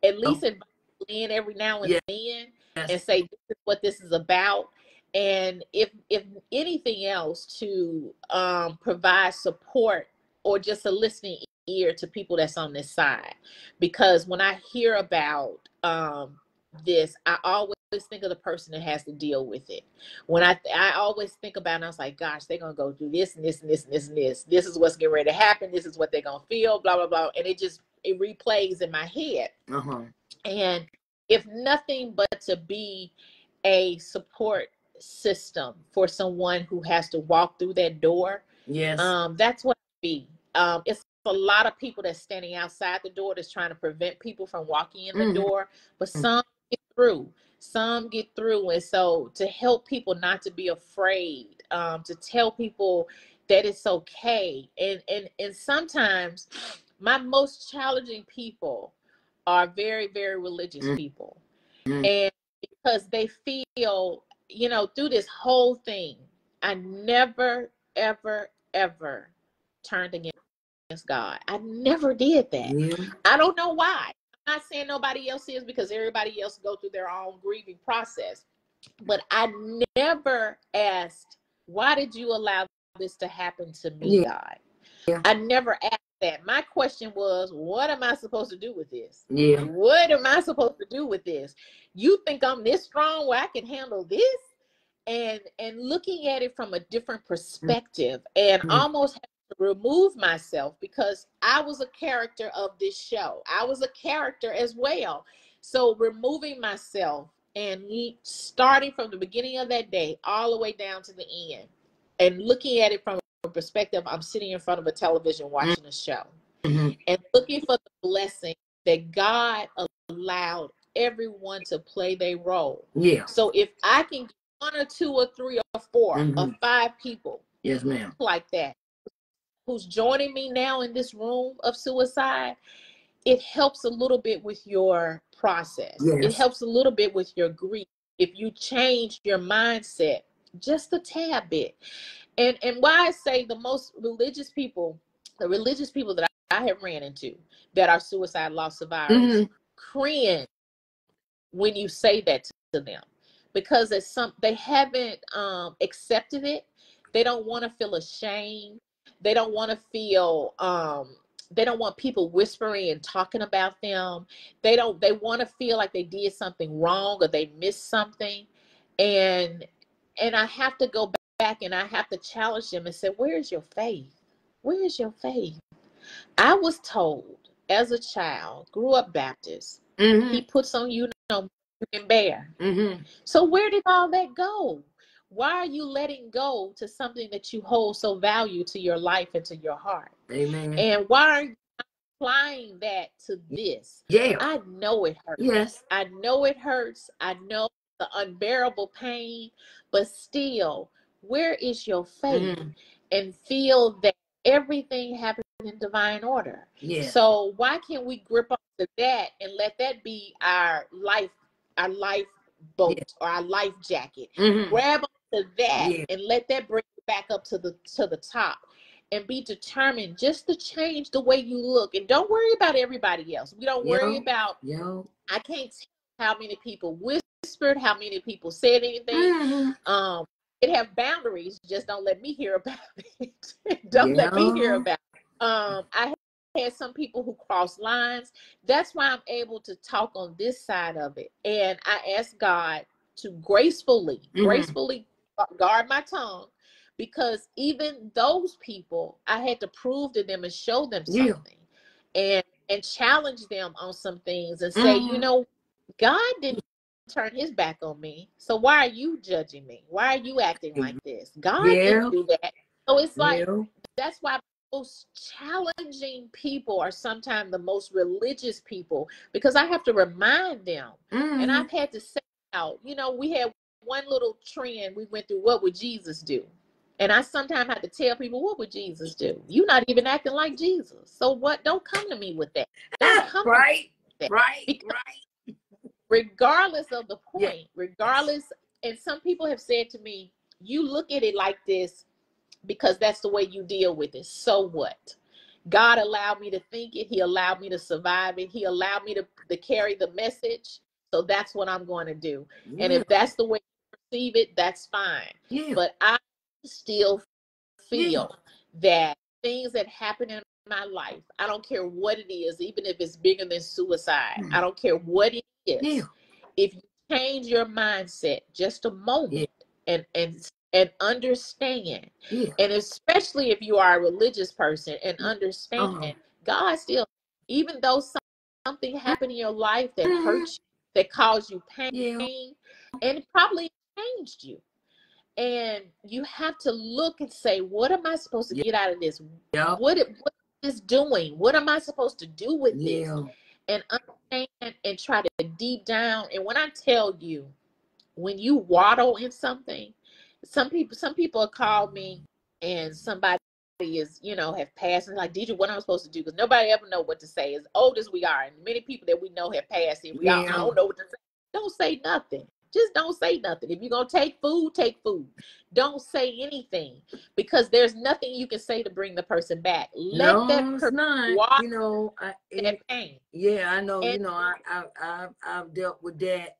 at least invite in every now and then yes. and say this is what this is about. And if if anything else to um, provide support or just a listening ear to people that's on this side because when i hear about um, this i always think of the person that has to deal with it when i i always think about it i was like gosh they're gonna go do this and this and this and this and this this is what's getting ready to happen this is what they're gonna feel blah blah blah and it just it replays in my head uh-huh. and if nothing but to be a support system for someone who has to walk through that door. Yes. Um, that's what it be. Um, it's a lot of people that's standing outside the door that's trying to prevent people from walking in the mm-hmm. door, but mm. some get through. Some get through. And so to help people not to be afraid, um, to tell people that it's okay. And and and sometimes my most challenging people are very, very religious mm-hmm. people. Mm-hmm. And because they feel you know, through this whole thing, I never, ever, ever turned against God. I never did that. Yeah. I don't know why. I'm not saying nobody else is because everybody else go through their own grieving process. But I never asked, why did you allow this to happen to me, yeah. God? Yeah. I never asked that. My question was, what am I supposed to do with this? Yeah. What am I supposed to do with this? You think I'm this strong where I can handle this? And and looking at it from a different perspective and mm-hmm. almost remove myself because I was a character of this show. I was a character as well. So removing myself and starting from the beginning of that day all the way down to the end and looking at it from a perspective, I'm sitting in front of a television watching a show mm-hmm. and looking for the blessing that God allowed everyone to play their role. Yeah. So if I can get one or two or three or 4 mm-hmm. or five people, yes, ma'am, like that, who's joining me now in this room of suicide, it helps a little bit with your process. Yes. It helps a little bit with your grief. If you change your mindset just a tad bit and and why I say the most religious people, the religious people that I, I have ran into that are suicide loss survivors, mm-hmm. cringe when you say that to them because it's some they haven't um, accepted it. They don't want to feel ashamed. They don't want to feel um, they don't want people whispering and talking about them. They don't they want to feel like they did something wrong or they missed something. And and I have to go back and I have to challenge them and say, Where's your faith? Where is your faith? I was told as a child, grew up Baptist, mm-hmm. he puts on you, know, can bear. Mm-hmm. So where did all that go? Why are you letting go to something that you hold so value to your life and to your heart? Amen. And why are you applying that to this, Yeah. I know it hurts. Yes. I know it hurts. I know the unbearable pain, but still, where is your faith? Mhm. And feel that everything happens in divine order. Yeah. So why can't we grip onto that and let that be our life, our life boat or our life jacket? Mhm. Grab onto that Yeah. and let that bring you back up to the to the top. And be determined just to change the way you look. And don't worry about everybody else. We don't worry Yeah. about Yo. I can't tell how many people whispered, how many people said anything. Mhm. Um, it have boundaries. Just don't let me hear *laughs* about it. don't let me hear about. It. Um, I had some people who cross lines. That's why I'm able to talk on this side of it. And I ask God to gracefully, Mhm. gracefully guard my tongue. Because even those people, I had to prove to them and show them Yeah. something, and and challenge them on some things, and say, you Mhm. know, God didn't turn his back on me. So why are you judging me? Why are you acting like this? God Yeah. didn't do that. So it's like Yeah. that's why most challenging people are sometimes the most religious people because I have to remind them. And Mhm. I've had to say out, you know, we had one little trend we went through, what would Jesus do? And I sometimes have to tell people, what would Jesus do? You're not even acting like Jesus. So what? Don't come to me with that. Don't ah, come to me right. that. Right. Because- Right. regardless of the point, Yeah. regardless. And some people have said to me, you look at it like this because that's the way you deal with it. So what? God allowed me to think it. He allowed me to survive it. He allowed me to, to carry the message. So that's what I'm going to do. And if that's the way you perceive it, that's fine. yeah. But I still feel that things that happen in my life, I don't care what it is, even if it's bigger than suicide, Mm. I don't care what it is. yeah. If you change your mindset just a moment and and and understand, Yeah. and especially if you are a religious person and Uh-huh. understand God still, even though something happened in your life that Mhm. hurt you, that caused you pain, Yeah. and probably changed you. And you have to look and say, what am I supposed to Yeah. get out of this? Yeah. What it, what is this doing? What am I supposed to do with this? And understand and try to deep down. And when I tell you, when you waddle in something, some people some people have called me and somebody is, you know, have passed and like, Deidre, what am I supposed to do? Because nobody ever know what to say. As old as we are, and many people that we know have passed, and we all, I don't know what to say. Don't say nothing. Just don't say nothing. If you're gonna take food, take food. Don't say anything because there's nothing you can say to bring the person back. Let no, that person not. walk You know, I, it, pain. yeah, I know. You know, I, I, I, I've dealt with that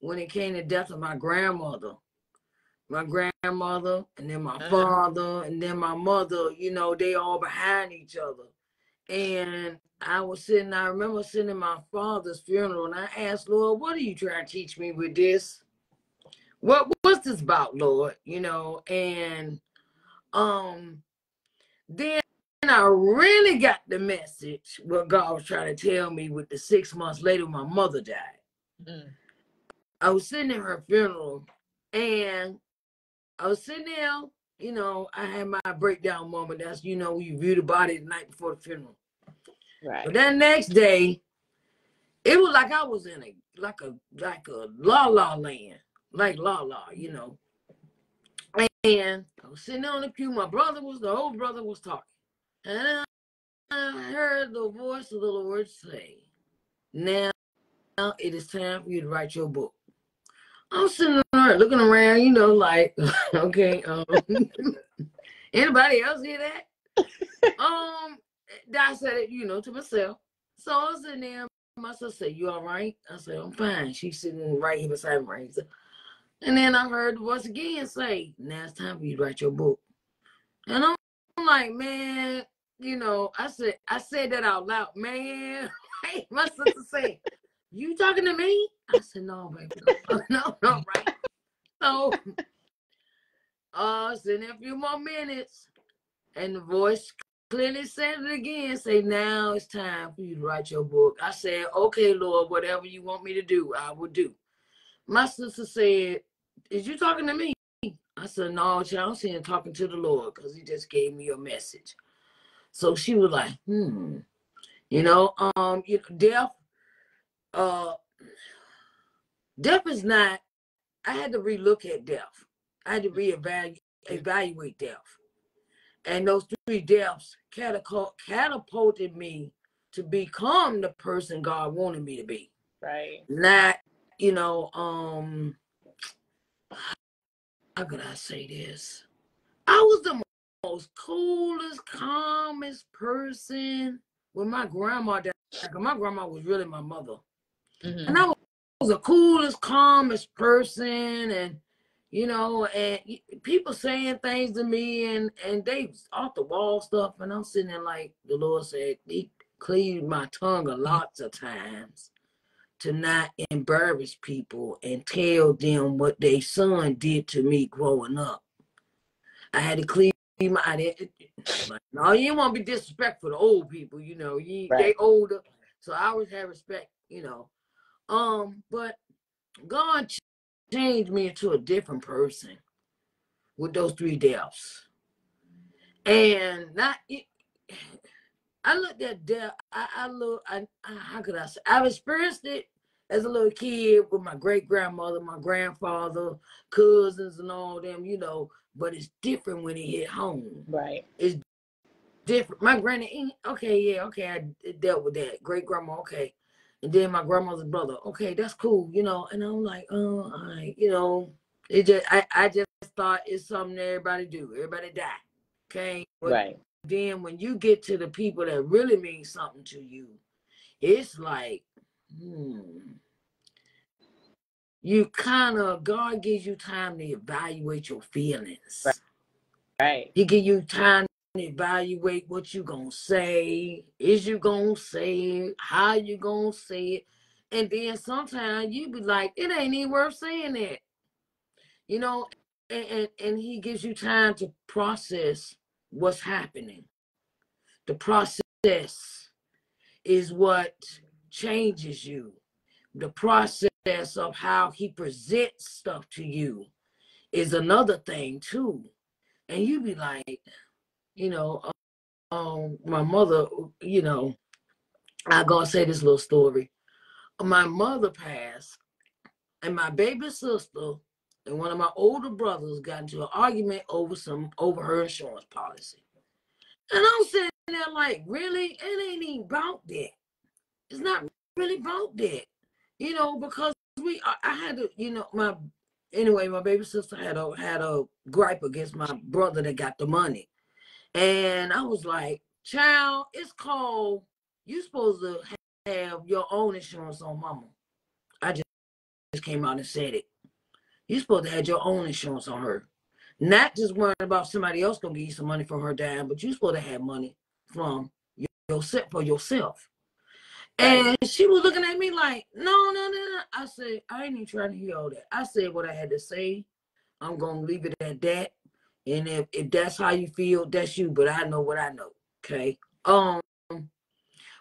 when it came to death of my grandmother, my grandmother, and then my Uh-huh. father, and then my mother. You know, they all behind each other. And I was sitting. I remember sitting in my father's funeral, and I asked Lord, "What are you trying to teach me with this? What what's this about, Lord? You know?" And um, then I really got the message what God was trying to tell me with the six months later my mother died. Mm. I was sitting in her funeral and I was sitting there, you know, I had my breakdown moment. That's, you know, you view the body the night before the funeral. Right. But that next day, it was like I was in a like a like a la la land, like la la, you know. And I was sitting on the pew. My brother was the old brother was talking, and I, I heard the voice of the Lord say, "Now, now it is time for you to write your book." I'm sitting there looking around, you know, like, *laughs* okay, um, *laughs* anybody else hear that? um, I said it, you know, to myself. So I was sitting there. My sister said, "You all right?" I said, "I'm fine." She's sitting right here beside me. Right. And then I heard voice again say, "Now it's time for you to write your book." And I'm, I'm like, man, you know, I said, I said that out loud, man. *laughs* My sister said, "You talking to me?" I said, "No, baby, *laughs* no, no, no, right." So, uh, there a few more minutes, and the voice clearly said it again. Say, now it's time for you to write your book. I said, okay, Lord, whatever you want me to do, I will do. My sister said, is you talking to me? I said, no, child, I'm saying talking to the Lord because he just gave me a message. So she was like, hmm. You know, um, you know, death, uh, death is not. I had to relook at death. I had to reevaluate evaluate death, and those three deaths catapult, catapulted me to become the person God wanted me to be. Right. Not, you know, um, how could I say this? I was the most coolest, calmest person when my grandma died. My grandma was really my mother. Mm-hmm. And I was the coolest, calmest person. And, you know, and people saying things to me and, and they off the wall stuff. And I'm sitting there like the Lord said, He cleared my tongue a lots of times to not embarrass people and tell them what their son did to me growing up. I had to clean my I like, no, you want to be disrespectful to old people, you know. You right. they older. So I always have respect, you know. Um, but God changed me into a different person with those three deaths. And not I looked at death. I, I look. I, I, how could I say? I've experienced it as a little kid with my great grandmother, my grandfather, cousins, and all them. You know, but it's different when he hit home. Right. It's different. My granny. Okay, yeah, okay. I dealt with that. Great grandma. Okay. And then my grandmother's brother. Okay, that's cool. You know. And I'm like, oh, I, you know, it just. I, I just thought it's something everybody do. Everybody die. Okay. But right then when you get to the people that really mean something to you, it's like, hmm. You kind of God gives you time to evaluate your feelings. Right. He give you time evaluate what you gonna say. Is you gonna say it? How you gonna say it? And then sometimes you be like, it ain't even worth saying it. You know, and, and, and he gives you time to process what's happening. The process is what changes you. The process of how he presents stuff to you is another thing too. And you be like, you know, um, my mother, you know, I gotta say this little story. My mother passed, and my baby sister and one of my older brothers got into an argument over some over her insurance policy. And I'm sitting there like, really? It ain't even about that. It's not really about that. You know, because we I, I had to, you know, my anyway, my baby sister had a had a gripe against my brother that got the money. And I was like, child, it's called you supposed to have your own insurance on mama. I just, just came out and said it. You're supposed to have your own insurance on her. Not just worrying about somebody else gonna give you some money from her dad, but you're supposed to have money from yourself for yourself. And she was looking at me like, no, no, no, no. I said, I ain't even trying to hear all that. I said what I had to say. I'm gonna leave it at that. And if, if that's how you feel, that's you. But I know what I know. Okay. Um,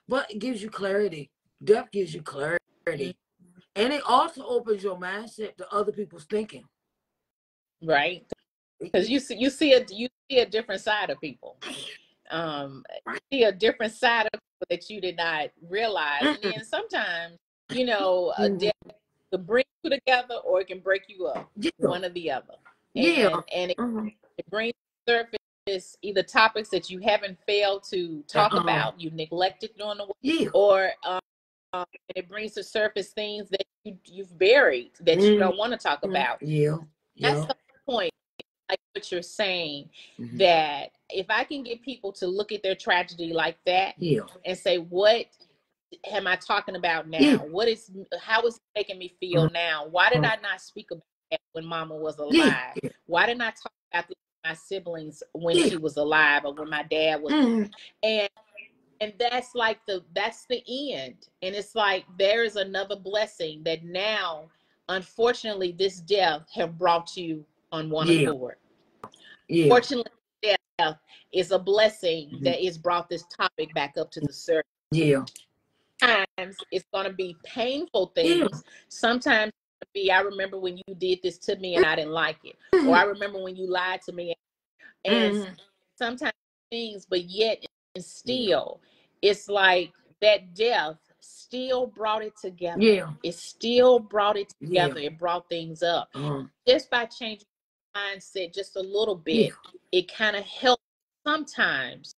but it gives you clarity. Death gives you clarity and it also opens your mindset to other people's thinking right because you see you see a you see a different side of people um you see a different side of people that you did not realize mm-hmm. and then sometimes you know a mm-hmm. death can bring you together or it can break you up yeah. one or the other and, yeah and it, mm-hmm. It brings surface either topics that you haven't failed to talk uh-huh. about you neglected during the week yeah. or um, um, it brings to surface things that you, you've buried that mm you don't want to talk mm about. Yeah. yeah. That's the point, like what you're saying, mm-hmm. that if I can get people to look at their tragedy like that yeah. and say, what am I talking about now? Yeah. What is, how is it making me feel mm now? Why did I not speak about that when mama was alive? Yeah. Why didn't I talk about this my siblings when she was alive or when my dad was mm and and that's like the that's the end and it's like there is another blessing that now unfortunately this death have brought you on one yeah. accord yeah. fortunately death is a blessing mm-hmm. that is brought this topic back up to the surface yeah times it's going to be painful things yeah. sometimes be i remember when you did this to me and i didn't like it mm-hmm. or i remember when you lied to me and mm-hmm. sometimes things but yet and still it's like that death still brought it together. Yeah. It still brought it Yeah. together. It brought things up. Uh, Just by changing mindset just a little yeah. bit, it kind of helps sometimes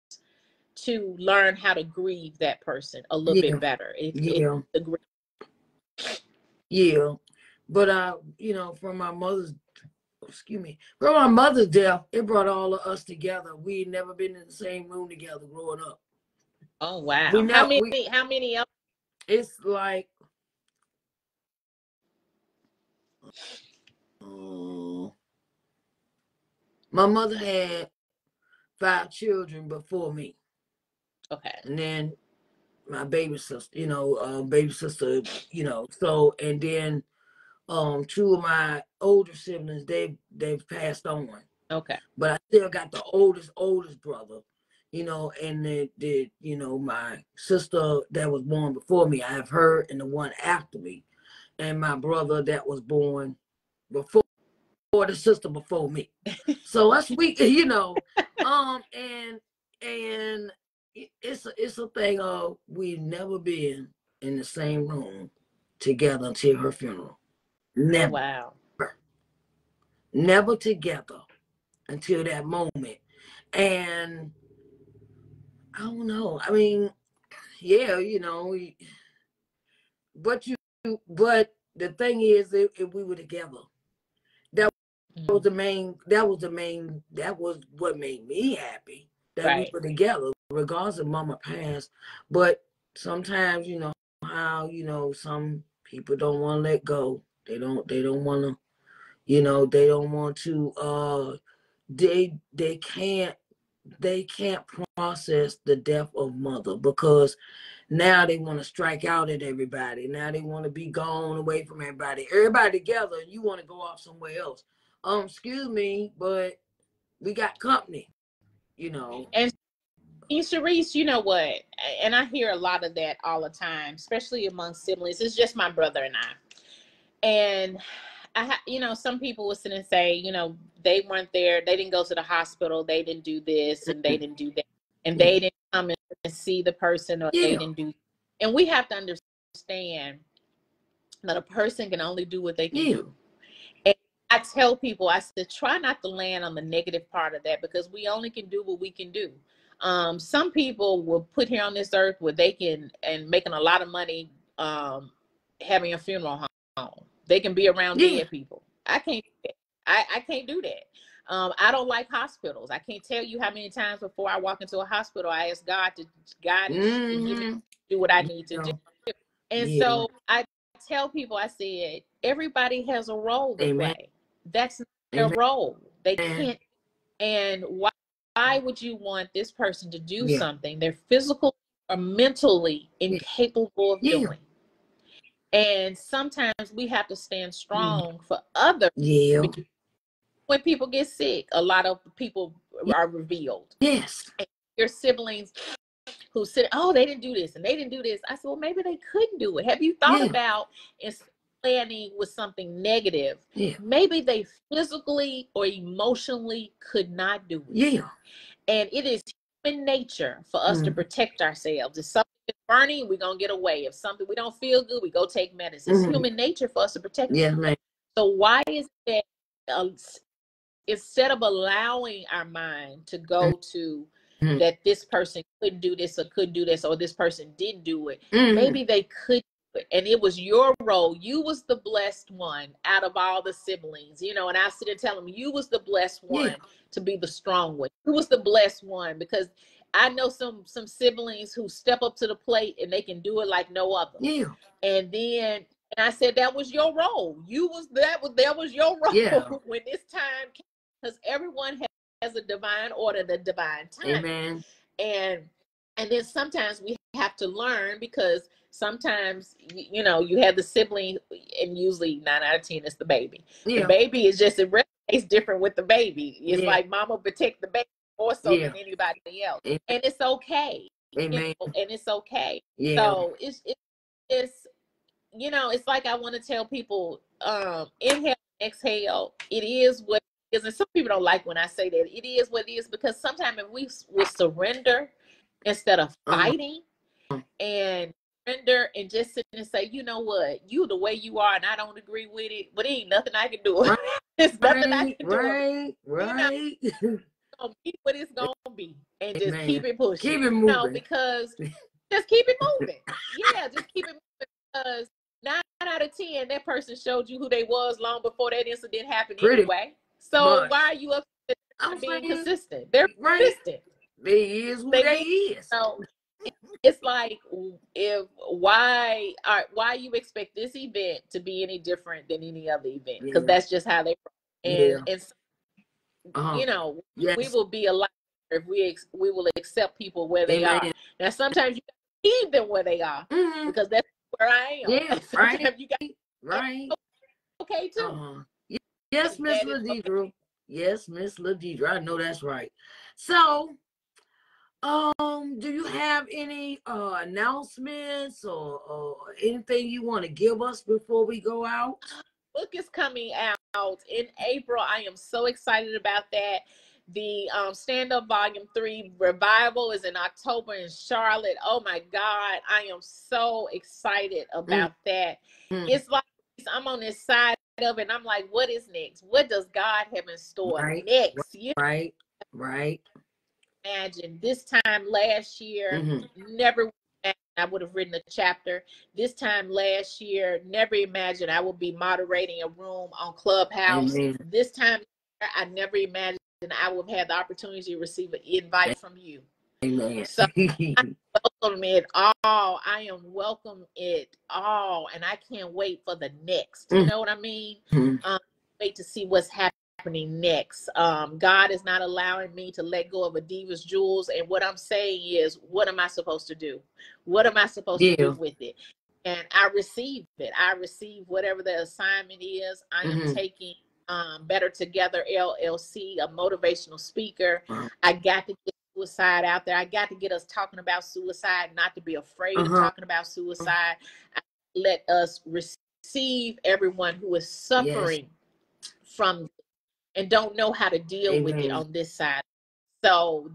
to learn how to grieve that person a little Yeah. bit better. It, Yeah. Yeah. But uh, you know, from my mother's excuse me, from my mother's death, it brought all of us together. We had never been in the same room together growing up. oh wow. We how many we- how many else? It's like uh, my mother had five children before me. Okay. and then my baby sister, you know, um, baby sister, you know, so and then um two of my older siblings, they they've passed on, Okay. but I still got the oldest oldest brother, you know, and the, the you know my sister that was born before me, I have her and the one after me, and my brother that was born before or the sister before me. so that's we *laughs* you know, um and and it's a, it's a thing of we've never been in the same room together until her funeral. Never, Wow. never together until that moment. And I don't know. I mean, yeah, you know, we- but you, but the thing is, if, if we were together, that mm. was the main. That was the main. That was what made me happy. That Right. we were together, regardless of Mama passed. But sometimes, you know how you know some people don't want to let go. They don't. They don't want to. You know, they don't want to. uh They they can't. They can't process the death of mother because now they want to strike out at everybody. Now they want to be gone away from everybody. Everybody together, and you want to go off somewhere else. Um, excuse me, but we got company. You know. And Sharise, you know what? And I hear a lot of that all the time, especially among siblings. It's just my brother and I. And I, ha- you know, some people will sit and say, you know, they weren't there, they didn't go to the hospital, they didn't do this, and they didn't do that, and they didn't come and see the person, or they didn't do. And we have to understand that a person can only do what they can Yeah. do. And I tell people, I said, try not to land on the negative part of that because we only can do what we can do. Um, some people will put here on this earth where they can and making a lot of money um, having a funeral home. They can be around Yeah. dead people. I can't. I, I can't do that. Um, I don't like hospitals. I can't tell you how many times before I walk into a hospital, I ask God to guide and and give me Mhm. do what I need to do. And Yeah. so I tell people, I said, everybody has a role to Amen. play. That's not their Amen. role. They can't. And why, why would you want this person to do Yeah. something they're physically or mentally incapable of Yeah. doing? And sometimes we have to stand strong for others. Yeah. When people get sick, a lot of people are revealed Yes. your siblings who said, "Oh, they didn't do this and they didn't do this." I said, "Well, maybe they couldn't do it. Have you thought Yeah. about planning with something negative? Yeah. Maybe they physically or emotionally could not do it. Yeah. And it is human nature for us to Mhm. protect ourselves. If something is burning, we're gonna get away. If something we don't feel good, we go take medicine. It's Mhm. human nature for us to protect. Yeah, man. So why is that? Uh, instead of allowing our mind to go to Mhm. that this person couldn't do this or could do this or this person did do it Mhm. maybe they could it and it was your role you was the blessed one out of all the siblings you know and i sit and tell them you was the blessed one Yeah. to be the strong one you was the blessed one because i know some some siblings who step up to the plate and they can do it like no other Yeah. and then and I said that was your role. You was that was that was your *laughs* role Yeah. when this time came because everyone has, a divine order, the divine time. Amen. And and then sometimes we have to learn because sometimes you know you have the sibling and usually nine out of ten it's the baby. yeah. The baby is just it resonates different with the baby. It's Yeah. like mama protect the baby more so Yeah. than anybody else. Amen. And it's okay. you Amen. know, and it's okay. Yeah. So it's it, it's you know it's like I want to tell people um inhale, exhale. It is what it is, and some people don't like when I say that. It is what it is because sometimes if we will surrender instead of Uh-huh. fighting, and surrender and just sit and say, you know what, you the way you are, and I don't agree with it, but it ain't nothing I can do. Right, *laughs* There's nothing I right, can do. right, right. It's *laughs* gonna be what it's gonna be, and just Amen. keep it pushing. Keep it moving. No, moving. because *laughs* just keep it moving. yeah, just keep it moving because nine out of ten, that person showed you who they was long before that incident happened Pretty anyway. So much. why are you up I'm being saying, consistent? They're right. consistent. They is who They they is. So it's like if why are why you expect this event to be any different than any other event? Because Yeah. that's just how they and Yeah. and so, Uh-huh. you know Yes. we will be a lot if we ex- we will accept people where they are. Now sometimes you leave them where they are Mhm. because that's where I am. Yeah, *laughs* right. You got Right. *laughs* okay too. Uh-huh. Yes, Miss is okay. Yes, Miss LaDedria. I know that's right. So, um, do you have any uh announcements or, or anything you want to give us before we go out? Book is coming out in April. I am so excited about that. The um, Stand Up Volume 3 revival is in October in Charlotte. Oh my God, I am so excited about that. Mm. It's like I'm on this side of it, and I'm like, what is next? What does God have in store Right, next? You Right, right. imagine this time last year, Mhm. never I would have written a chapter. This time last year, never imagined I would be moderating a room on Clubhouse. Amen. This time, I never imagined I would have had the opportunity to receive an invite from you. Amen. So- *laughs* Welcome it all. I am welcome it all, and I can't wait for the next. You Mm. know what I mean? Mhm. wait to see what's happening next. Um, God is not allowing me to let go of a diva's jewels. And what I'm saying is, what am I supposed to do? What am I supposed to do with it? And I receive it. I receive whatever the assignment is. I am Mhm. taking um, Better2gether LLC, a motivational speaker. Wow. I got to get suicide out there. I got to get us talking about suicide, not to be afraid of Uh-huh. talking about suicide. I let us receive everyone who is suffering from and don't know how to deal with it on this side. So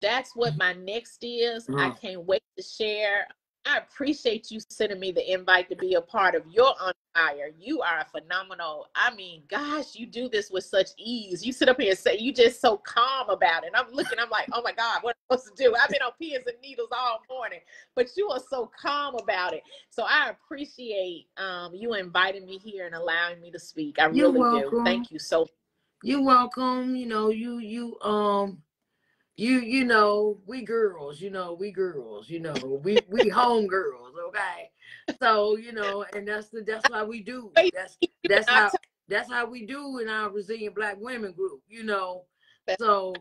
that's what my next is. I Uh-huh. can't wait to share. I appreciate you sending me the invite to be a part of your on fire. You are a phenomenal. I mean, gosh, you do this with such ease. You sit up here and say you just so calm about it. And I'm looking, I'm like, oh my God, what am I supposed to do? I've been on pins and needles all morning, but you are so calm about it. So I appreciate um, you inviting me here and allowing me to speak. I You're really do. Thank you so You're welcome. You know, you you um you you know, we girls, you know, we girls, you know, we we *laughs* home girls, okay? So, you know, and that's the that's why we do. That's that's how that's how we do in our resilient black women group, you know. So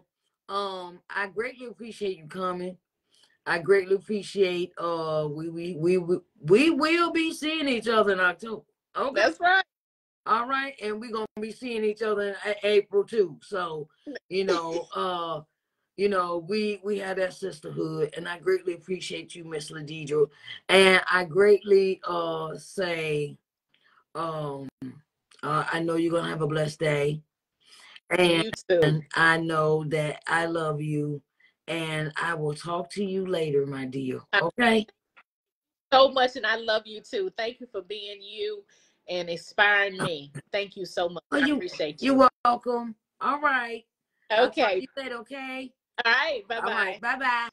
um I greatly appreciate you coming. I greatly appreciate uh we we we we, we will be seeing each other in October. Okay. That's right. All right, and we're gonna be seeing each other in April too. So, you know, *laughs* uh, you know, we we had that sisterhood, and I greatly appreciate you, Miss LaDedria, and I greatly uh say, um, uh, I know you're gonna have a blessed day, and too. I know that I love you, and I will talk to you later, my dear. Okay. so much, and I love you too. Thank you for being you and inspiring oh. me. Thank you so much. Oh, I you- appreciate you. You're welcome. All right. I'll talk to Okay. you later, okay. All right. Bye bye. right. Bye bye.